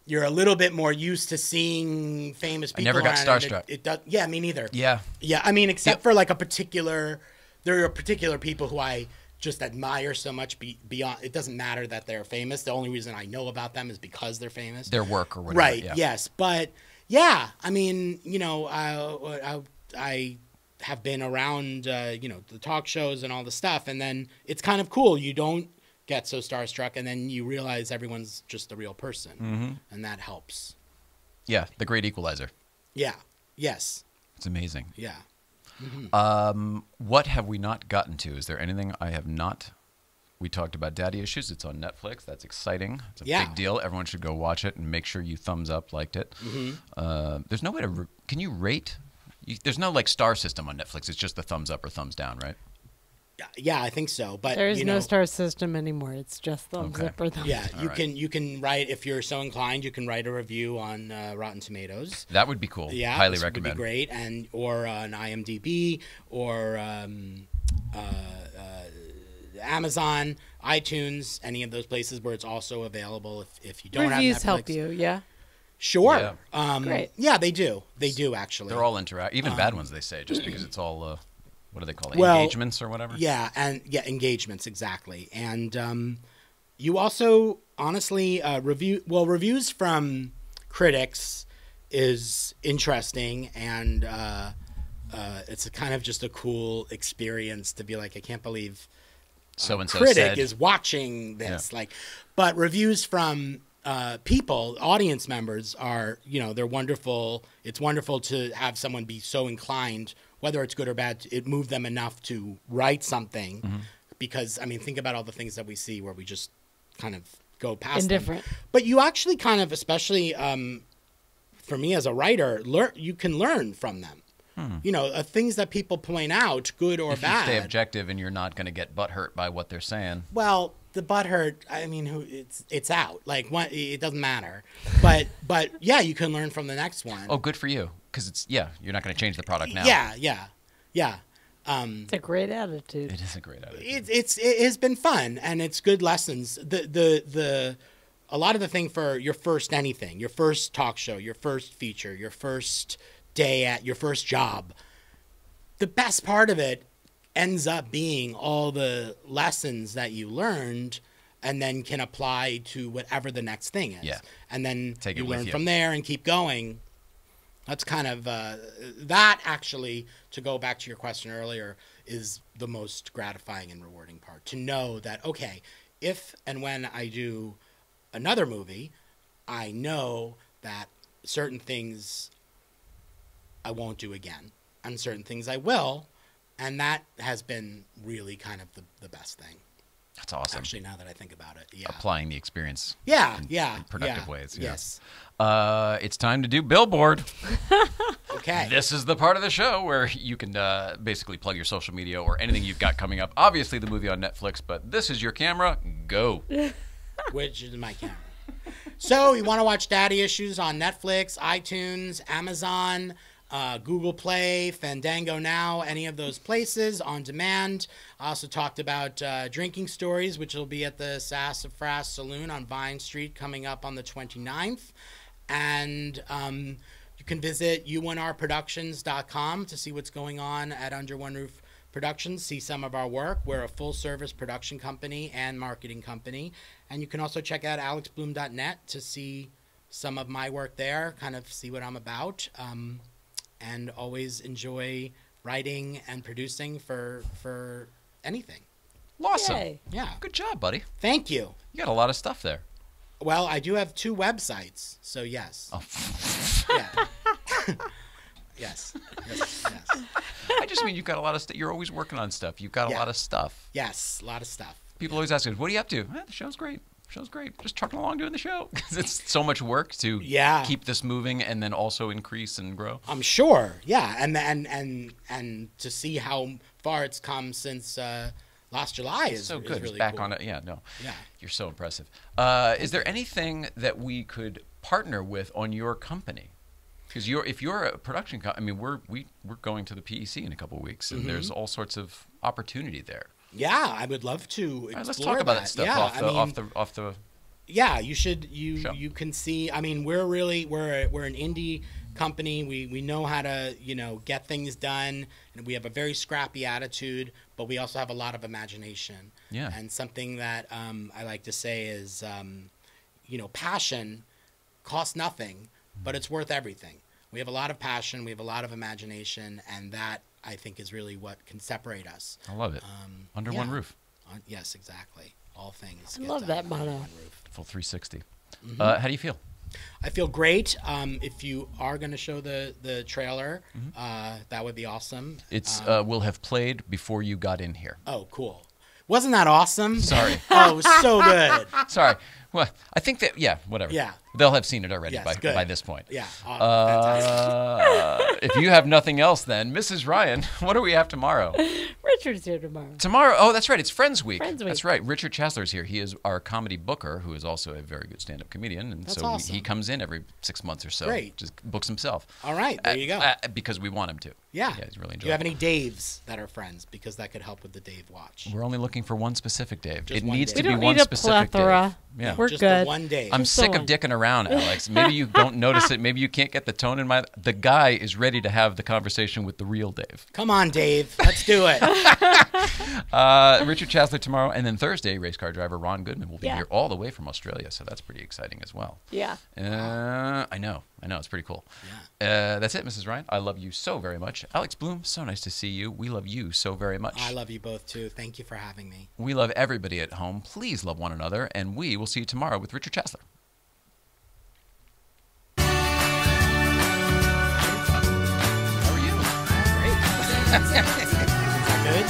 [SPEAKER 12] You're a little bit more used to seeing famous
[SPEAKER 1] I
[SPEAKER 12] people.
[SPEAKER 1] never got starstruck.
[SPEAKER 12] It, it does, yeah, me neither.
[SPEAKER 1] Yeah.
[SPEAKER 12] Yeah, I mean, except for like a particular, there are particular people who I just admire so much. Be, beyond, it doesn't matter that they're famous. The only reason I know about them is because they're famous.
[SPEAKER 1] Their work or whatever.
[SPEAKER 12] right?
[SPEAKER 1] yeah.
[SPEAKER 12] Yes, but yeah, I mean, you know, I I, I have been around, uh, you know, the talk shows and all the stuff, and then it's kind of cool. You don't get so starstruck, and then you realize everyone's just a real person,
[SPEAKER 1] Mhm.
[SPEAKER 12] and that helps.
[SPEAKER 1] Yeah, the great equalizer.
[SPEAKER 12] Yeah. Yes.
[SPEAKER 1] It's amazing.
[SPEAKER 12] Yeah. Mhm.
[SPEAKER 1] Um, what have we not gotten to? Is there anything I have not? We talked about Daddy Issues. It's on Netflix. That's exciting. It's a
[SPEAKER 12] Yeah.
[SPEAKER 1] big deal. Everyone should go watch it and make sure you thumbs up, liked it.
[SPEAKER 12] Mhm.
[SPEAKER 1] Uh, there's no way to. Re- can you rate? You, there's no like star system on Netflix. It's just the thumbs up or thumbs down, right?
[SPEAKER 12] Yeah, I think so. But
[SPEAKER 2] There is
[SPEAKER 12] you
[SPEAKER 2] no star system anymore. It's just thumbs
[SPEAKER 1] Okay.
[SPEAKER 2] up or thumbs
[SPEAKER 12] Yeah,
[SPEAKER 2] down.
[SPEAKER 12] you can you can write if you're so inclined. You can write a review on uh, Rotten Tomatoes.
[SPEAKER 1] That would be cool.
[SPEAKER 12] Yeah,
[SPEAKER 1] Highly
[SPEAKER 12] this
[SPEAKER 1] recommend.
[SPEAKER 12] Would be great, and or uh, an IMDb or um, uh, uh, Amazon, iTunes, any of those places where it's also available. If, if you don't
[SPEAKER 2] Reviews
[SPEAKER 12] have Netflix.
[SPEAKER 2] help you, yeah.
[SPEAKER 12] Sure.
[SPEAKER 1] Yeah.
[SPEAKER 12] Um,
[SPEAKER 2] Great.
[SPEAKER 12] Yeah, they do. They do actually.
[SPEAKER 1] They're all interact. Even bad
[SPEAKER 12] Um,
[SPEAKER 1] ones, they say, just because it's all. Uh, what do they call it?
[SPEAKER 12] Well,
[SPEAKER 1] Engagements or whatever.
[SPEAKER 12] Yeah, and yeah, engagements exactly. And um, you also honestly uh, review well reviews from critics is interesting and uh, uh, it's a kind of just a cool experience to be like I can't believe
[SPEAKER 1] So and so
[SPEAKER 12] critic
[SPEAKER 1] said.
[SPEAKER 12] is watching this like but reviews from uh, people, audience members are, you know, they're wonderful. It's wonderful to have someone be so inclined, whether it's good or bad, it moved them enough to write something.
[SPEAKER 1] Mm-hmm.
[SPEAKER 12] Because, I mean, think about all the things that we see where we just kind of go past them.
[SPEAKER 2] Indifferent.
[SPEAKER 12] But you actually kind of, especially um, for me as a writer, learn you can learn from them. You know, uh, things that people point out, good or
[SPEAKER 1] Hmm. if you
[SPEAKER 12] bad.
[SPEAKER 1] stay objective and you're not going to get butt hurt by what they're saying.
[SPEAKER 12] Well, the butt hurt. I mean, who it's it's out. Like what? It doesn't matter. But but yeah, you can learn from the next one.
[SPEAKER 1] Oh, good for you. Because it's, yeah, you're not going to change the product now.
[SPEAKER 12] Yeah, yeah, yeah. Um,
[SPEAKER 2] It's a great attitude.
[SPEAKER 1] It is a great attitude.
[SPEAKER 12] it's it's it has been fun and it's good lessons. The the the a lot of the thing for your first anything, your first talk show, your first feature, your first day at your first job. The best part of it ends up being all the lessons that you learned and then can apply to whatever the next thing is.
[SPEAKER 1] Yeah.
[SPEAKER 12] And then
[SPEAKER 1] Take
[SPEAKER 12] you learn
[SPEAKER 1] you.
[SPEAKER 12] from there and keep going. That's kind of uh, that actually to go back to your question earlier is the most gratifying and rewarding part to know that okay if and when I do another movie I know that certain things I won't do again and certain things I will and that has been really kind of the, the best thing
[SPEAKER 1] That's awesome.
[SPEAKER 12] actually now that I think about it yeah
[SPEAKER 1] Applying the experience.
[SPEAKER 12] yeah
[SPEAKER 1] in-
[SPEAKER 12] yeah
[SPEAKER 1] in productive
[SPEAKER 12] yeah,
[SPEAKER 1] ways. yeah.
[SPEAKER 12] yes
[SPEAKER 1] Uh, it's time to do billboard.
[SPEAKER 12] okay
[SPEAKER 1] This is the part of the show where you can uh, basically plug your social media or anything you've got coming up. Obviously, the movie on Netflix, but this is your camera. Go.
[SPEAKER 12] which is my camera. So you want to watch Daddy Issues on Netflix, iTunes, Amazon, uh, Google Play, Fandango Now, any of those places on demand. I also talked about uh, Drinking Stories, which will be at the Sassafras Saloon on Vine Street coming up on the 29th. And um, you can visit unrproductions.com to see what's going on at Under One Roof Productions, see some of our work. We're a full service production company and marketing company. And you can also check out alexbloom.net to see some of my work there, kind of see what I'm about. Um, and always enjoy writing and producing for for anything.
[SPEAKER 1] Awesome.
[SPEAKER 2] Yay.
[SPEAKER 12] Yeah.
[SPEAKER 1] Good job, buddy.
[SPEAKER 12] Thank you.
[SPEAKER 1] You got a lot of stuff there.
[SPEAKER 12] Well, I do have two websites, so yes.
[SPEAKER 1] Oh.
[SPEAKER 12] Yeah. yes. Yes. Yes.
[SPEAKER 1] I just mean you've got a lot of stuff. You're always working on stuff. You've got a
[SPEAKER 12] Yeah.
[SPEAKER 1] lot of stuff.
[SPEAKER 12] Yes. A lot of stuff.
[SPEAKER 1] People always ask us, "What are you up to?" Eh, the show's great. Show's great. Just trucking along doing the show because it's so much work to
[SPEAKER 12] Yeah.
[SPEAKER 1] keep this moving and then also increase and grow.
[SPEAKER 12] I'm sure. Yeah, and and and and to see how far it's come since uh, last July is
[SPEAKER 1] so
[SPEAKER 12] is
[SPEAKER 1] good.
[SPEAKER 12] really
[SPEAKER 1] back
[SPEAKER 12] cool.
[SPEAKER 1] on it. Yeah, no.
[SPEAKER 12] Yeah.
[SPEAKER 1] You're so impressive. Uh, is there anything that we could partner with on your company? Because you're, if you're a production, co- I mean, we're we we're going to the PEC in a couple of weeks, and
[SPEAKER 12] Mhm.
[SPEAKER 1] there's all sorts of opportunity there.
[SPEAKER 12] Yeah, I would love to.
[SPEAKER 1] Right, let's talk about
[SPEAKER 12] that.
[SPEAKER 1] that stuff
[SPEAKER 12] Yeah,
[SPEAKER 1] off
[SPEAKER 12] I
[SPEAKER 1] the
[SPEAKER 12] mean,
[SPEAKER 1] off the off the.
[SPEAKER 12] yeah you should you you can see i mean we're really we're we're an indie company we we know how to you know get things done and we have a very scrappy attitude but we also have a lot of imagination
[SPEAKER 1] Yeah.
[SPEAKER 12] and something that um, i like to say is um, you know passion costs nothing but it's worth everything we have a lot of passion we have a lot of imagination and that i think is really what can separate us
[SPEAKER 1] I love it.
[SPEAKER 12] um,
[SPEAKER 1] Under one roof.
[SPEAKER 12] Uh, yes exactly all things
[SPEAKER 2] I love that
[SPEAKER 12] under
[SPEAKER 2] motto.
[SPEAKER 1] Full 360.
[SPEAKER 12] Mhm.
[SPEAKER 1] Uh, how do you feel?
[SPEAKER 12] I feel great. Um, if you are going to show the the trailer,
[SPEAKER 1] Mm-hmm.
[SPEAKER 12] uh, that would be awesome.
[SPEAKER 1] It's
[SPEAKER 12] Um,
[SPEAKER 1] uh, will have played before you got in here.
[SPEAKER 12] oh, cool. Wasn't that awesome?
[SPEAKER 1] Sorry.
[SPEAKER 12] oh, it was so good.
[SPEAKER 1] Sorry. Well, I think that yeah, whatever.
[SPEAKER 12] Yeah.
[SPEAKER 1] They'll have seen it already
[SPEAKER 12] Yes,
[SPEAKER 1] by
[SPEAKER 12] good.
[SPEAKER 1] by this point.
[SPEAKER 12] Yeah. Uh,
[SPEAKER 1] Uh, if you have nothing else, then Mrs. Ryan, what do we have tomorrow?
[SPEAKER 2] Richard's here tomorrow.
[SPEAKER 1] Tomorrow, oh, that's right. It's Friends Week.
[SPEAKER 2] Friends Week.
[SPEAKER 1] That's right. Richard Chasler's here. He is our comedy booker, who is also a very good stand-up comedian, and
[SPEAKER 12] That's
[SPEAKER 1] so he- he, comes in every six months or so.
[SPEAKER 12] Great.
[SPEAKER 1] Just books himself.
[SPEAKER 12] All right, there
[SPEAKER 1] Uh,
[SPEAKER 12] you go.
[SPEAKER 1] uh, because we want him to.
[SPEAKER 12] yeah.
[SPEAKER 1] Yeah, he's really
[SPEAKER 12] Do you have any Daves that are friends? Because that could help with the Dave watch.
[SPEAKER 1] We're only looking for one specific Dave.
[SPEAKER 12] Just
[SPEAKER 1] it
[SPEAKER 12] one
[SPEAKER 1] needs
[SPEAKER 12] Dave.
[SPEAKER 1] to
[SPEAKER 2] We
[SPEAKER 1] be
[SPEAKER 2] don't
[SPEAKER 1] one
[SPEAKER 2] need a
[SPEAKER 1] specific
[SPEAKER 2] plethora.
[SPEAKER 1] Dave. Yeah.
[SPEAKER 2] We're
[SPEAKER 12] Just the
[SPEAKER 2] good.
[SPEAKER 12] one Dave.
[SPEAKER 1] I'm
[SPEAKER 2] Just
[SPEAKER 1] sick of dicking around, Alex. Maybe you don't notice it. Maybe you can't get the tone in my. The guy is ready to have the conversation with the real Dave.
[SPEAKER 12] Come on, Dave. Let's do it.
[SPEAKER 1] Uh, Richard Chasler tomorrow, and then Thursday, race car driver Ron Goodman will be
[SPEAKER 2] Yeah.
[SPEAKER 1] here all the way from Australia. So that's pretty exciting as well.
[SPEAKER 2] Yeah.
[SPEAKER 1] Uh, I know, I know, it's pretty cool. Yeah. Uh, that's it, Mrs. Ryan. I love you so very much. Alex Bloom, so nice to see you. We love you so very much.
[SPEAKER 12] I love you both too. Thank you for having me.
[SPEAKER 1] we love everybody at home. Please love one another, and we will see you tomorrow with Richard Chasler. How are you? Great.
[SPEAKER 12] Good.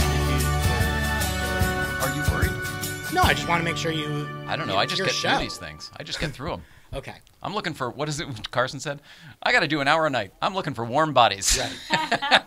[SPEAKER 1] Are you worried?
[SPEAKER 12] No, I just want to make sure you.
[SPEAKER 1] I don't know. I just get
[SPEAKER 12] show.
[SPEAKER 1] through these things. I just get through them.
[SPEAKER 12] okay.
[SPEAKER 1] I'm looking for what is it? Carson said, "I got to do an hour a night. I'm looking for warm bodies."
[SPEAKER 12] Right.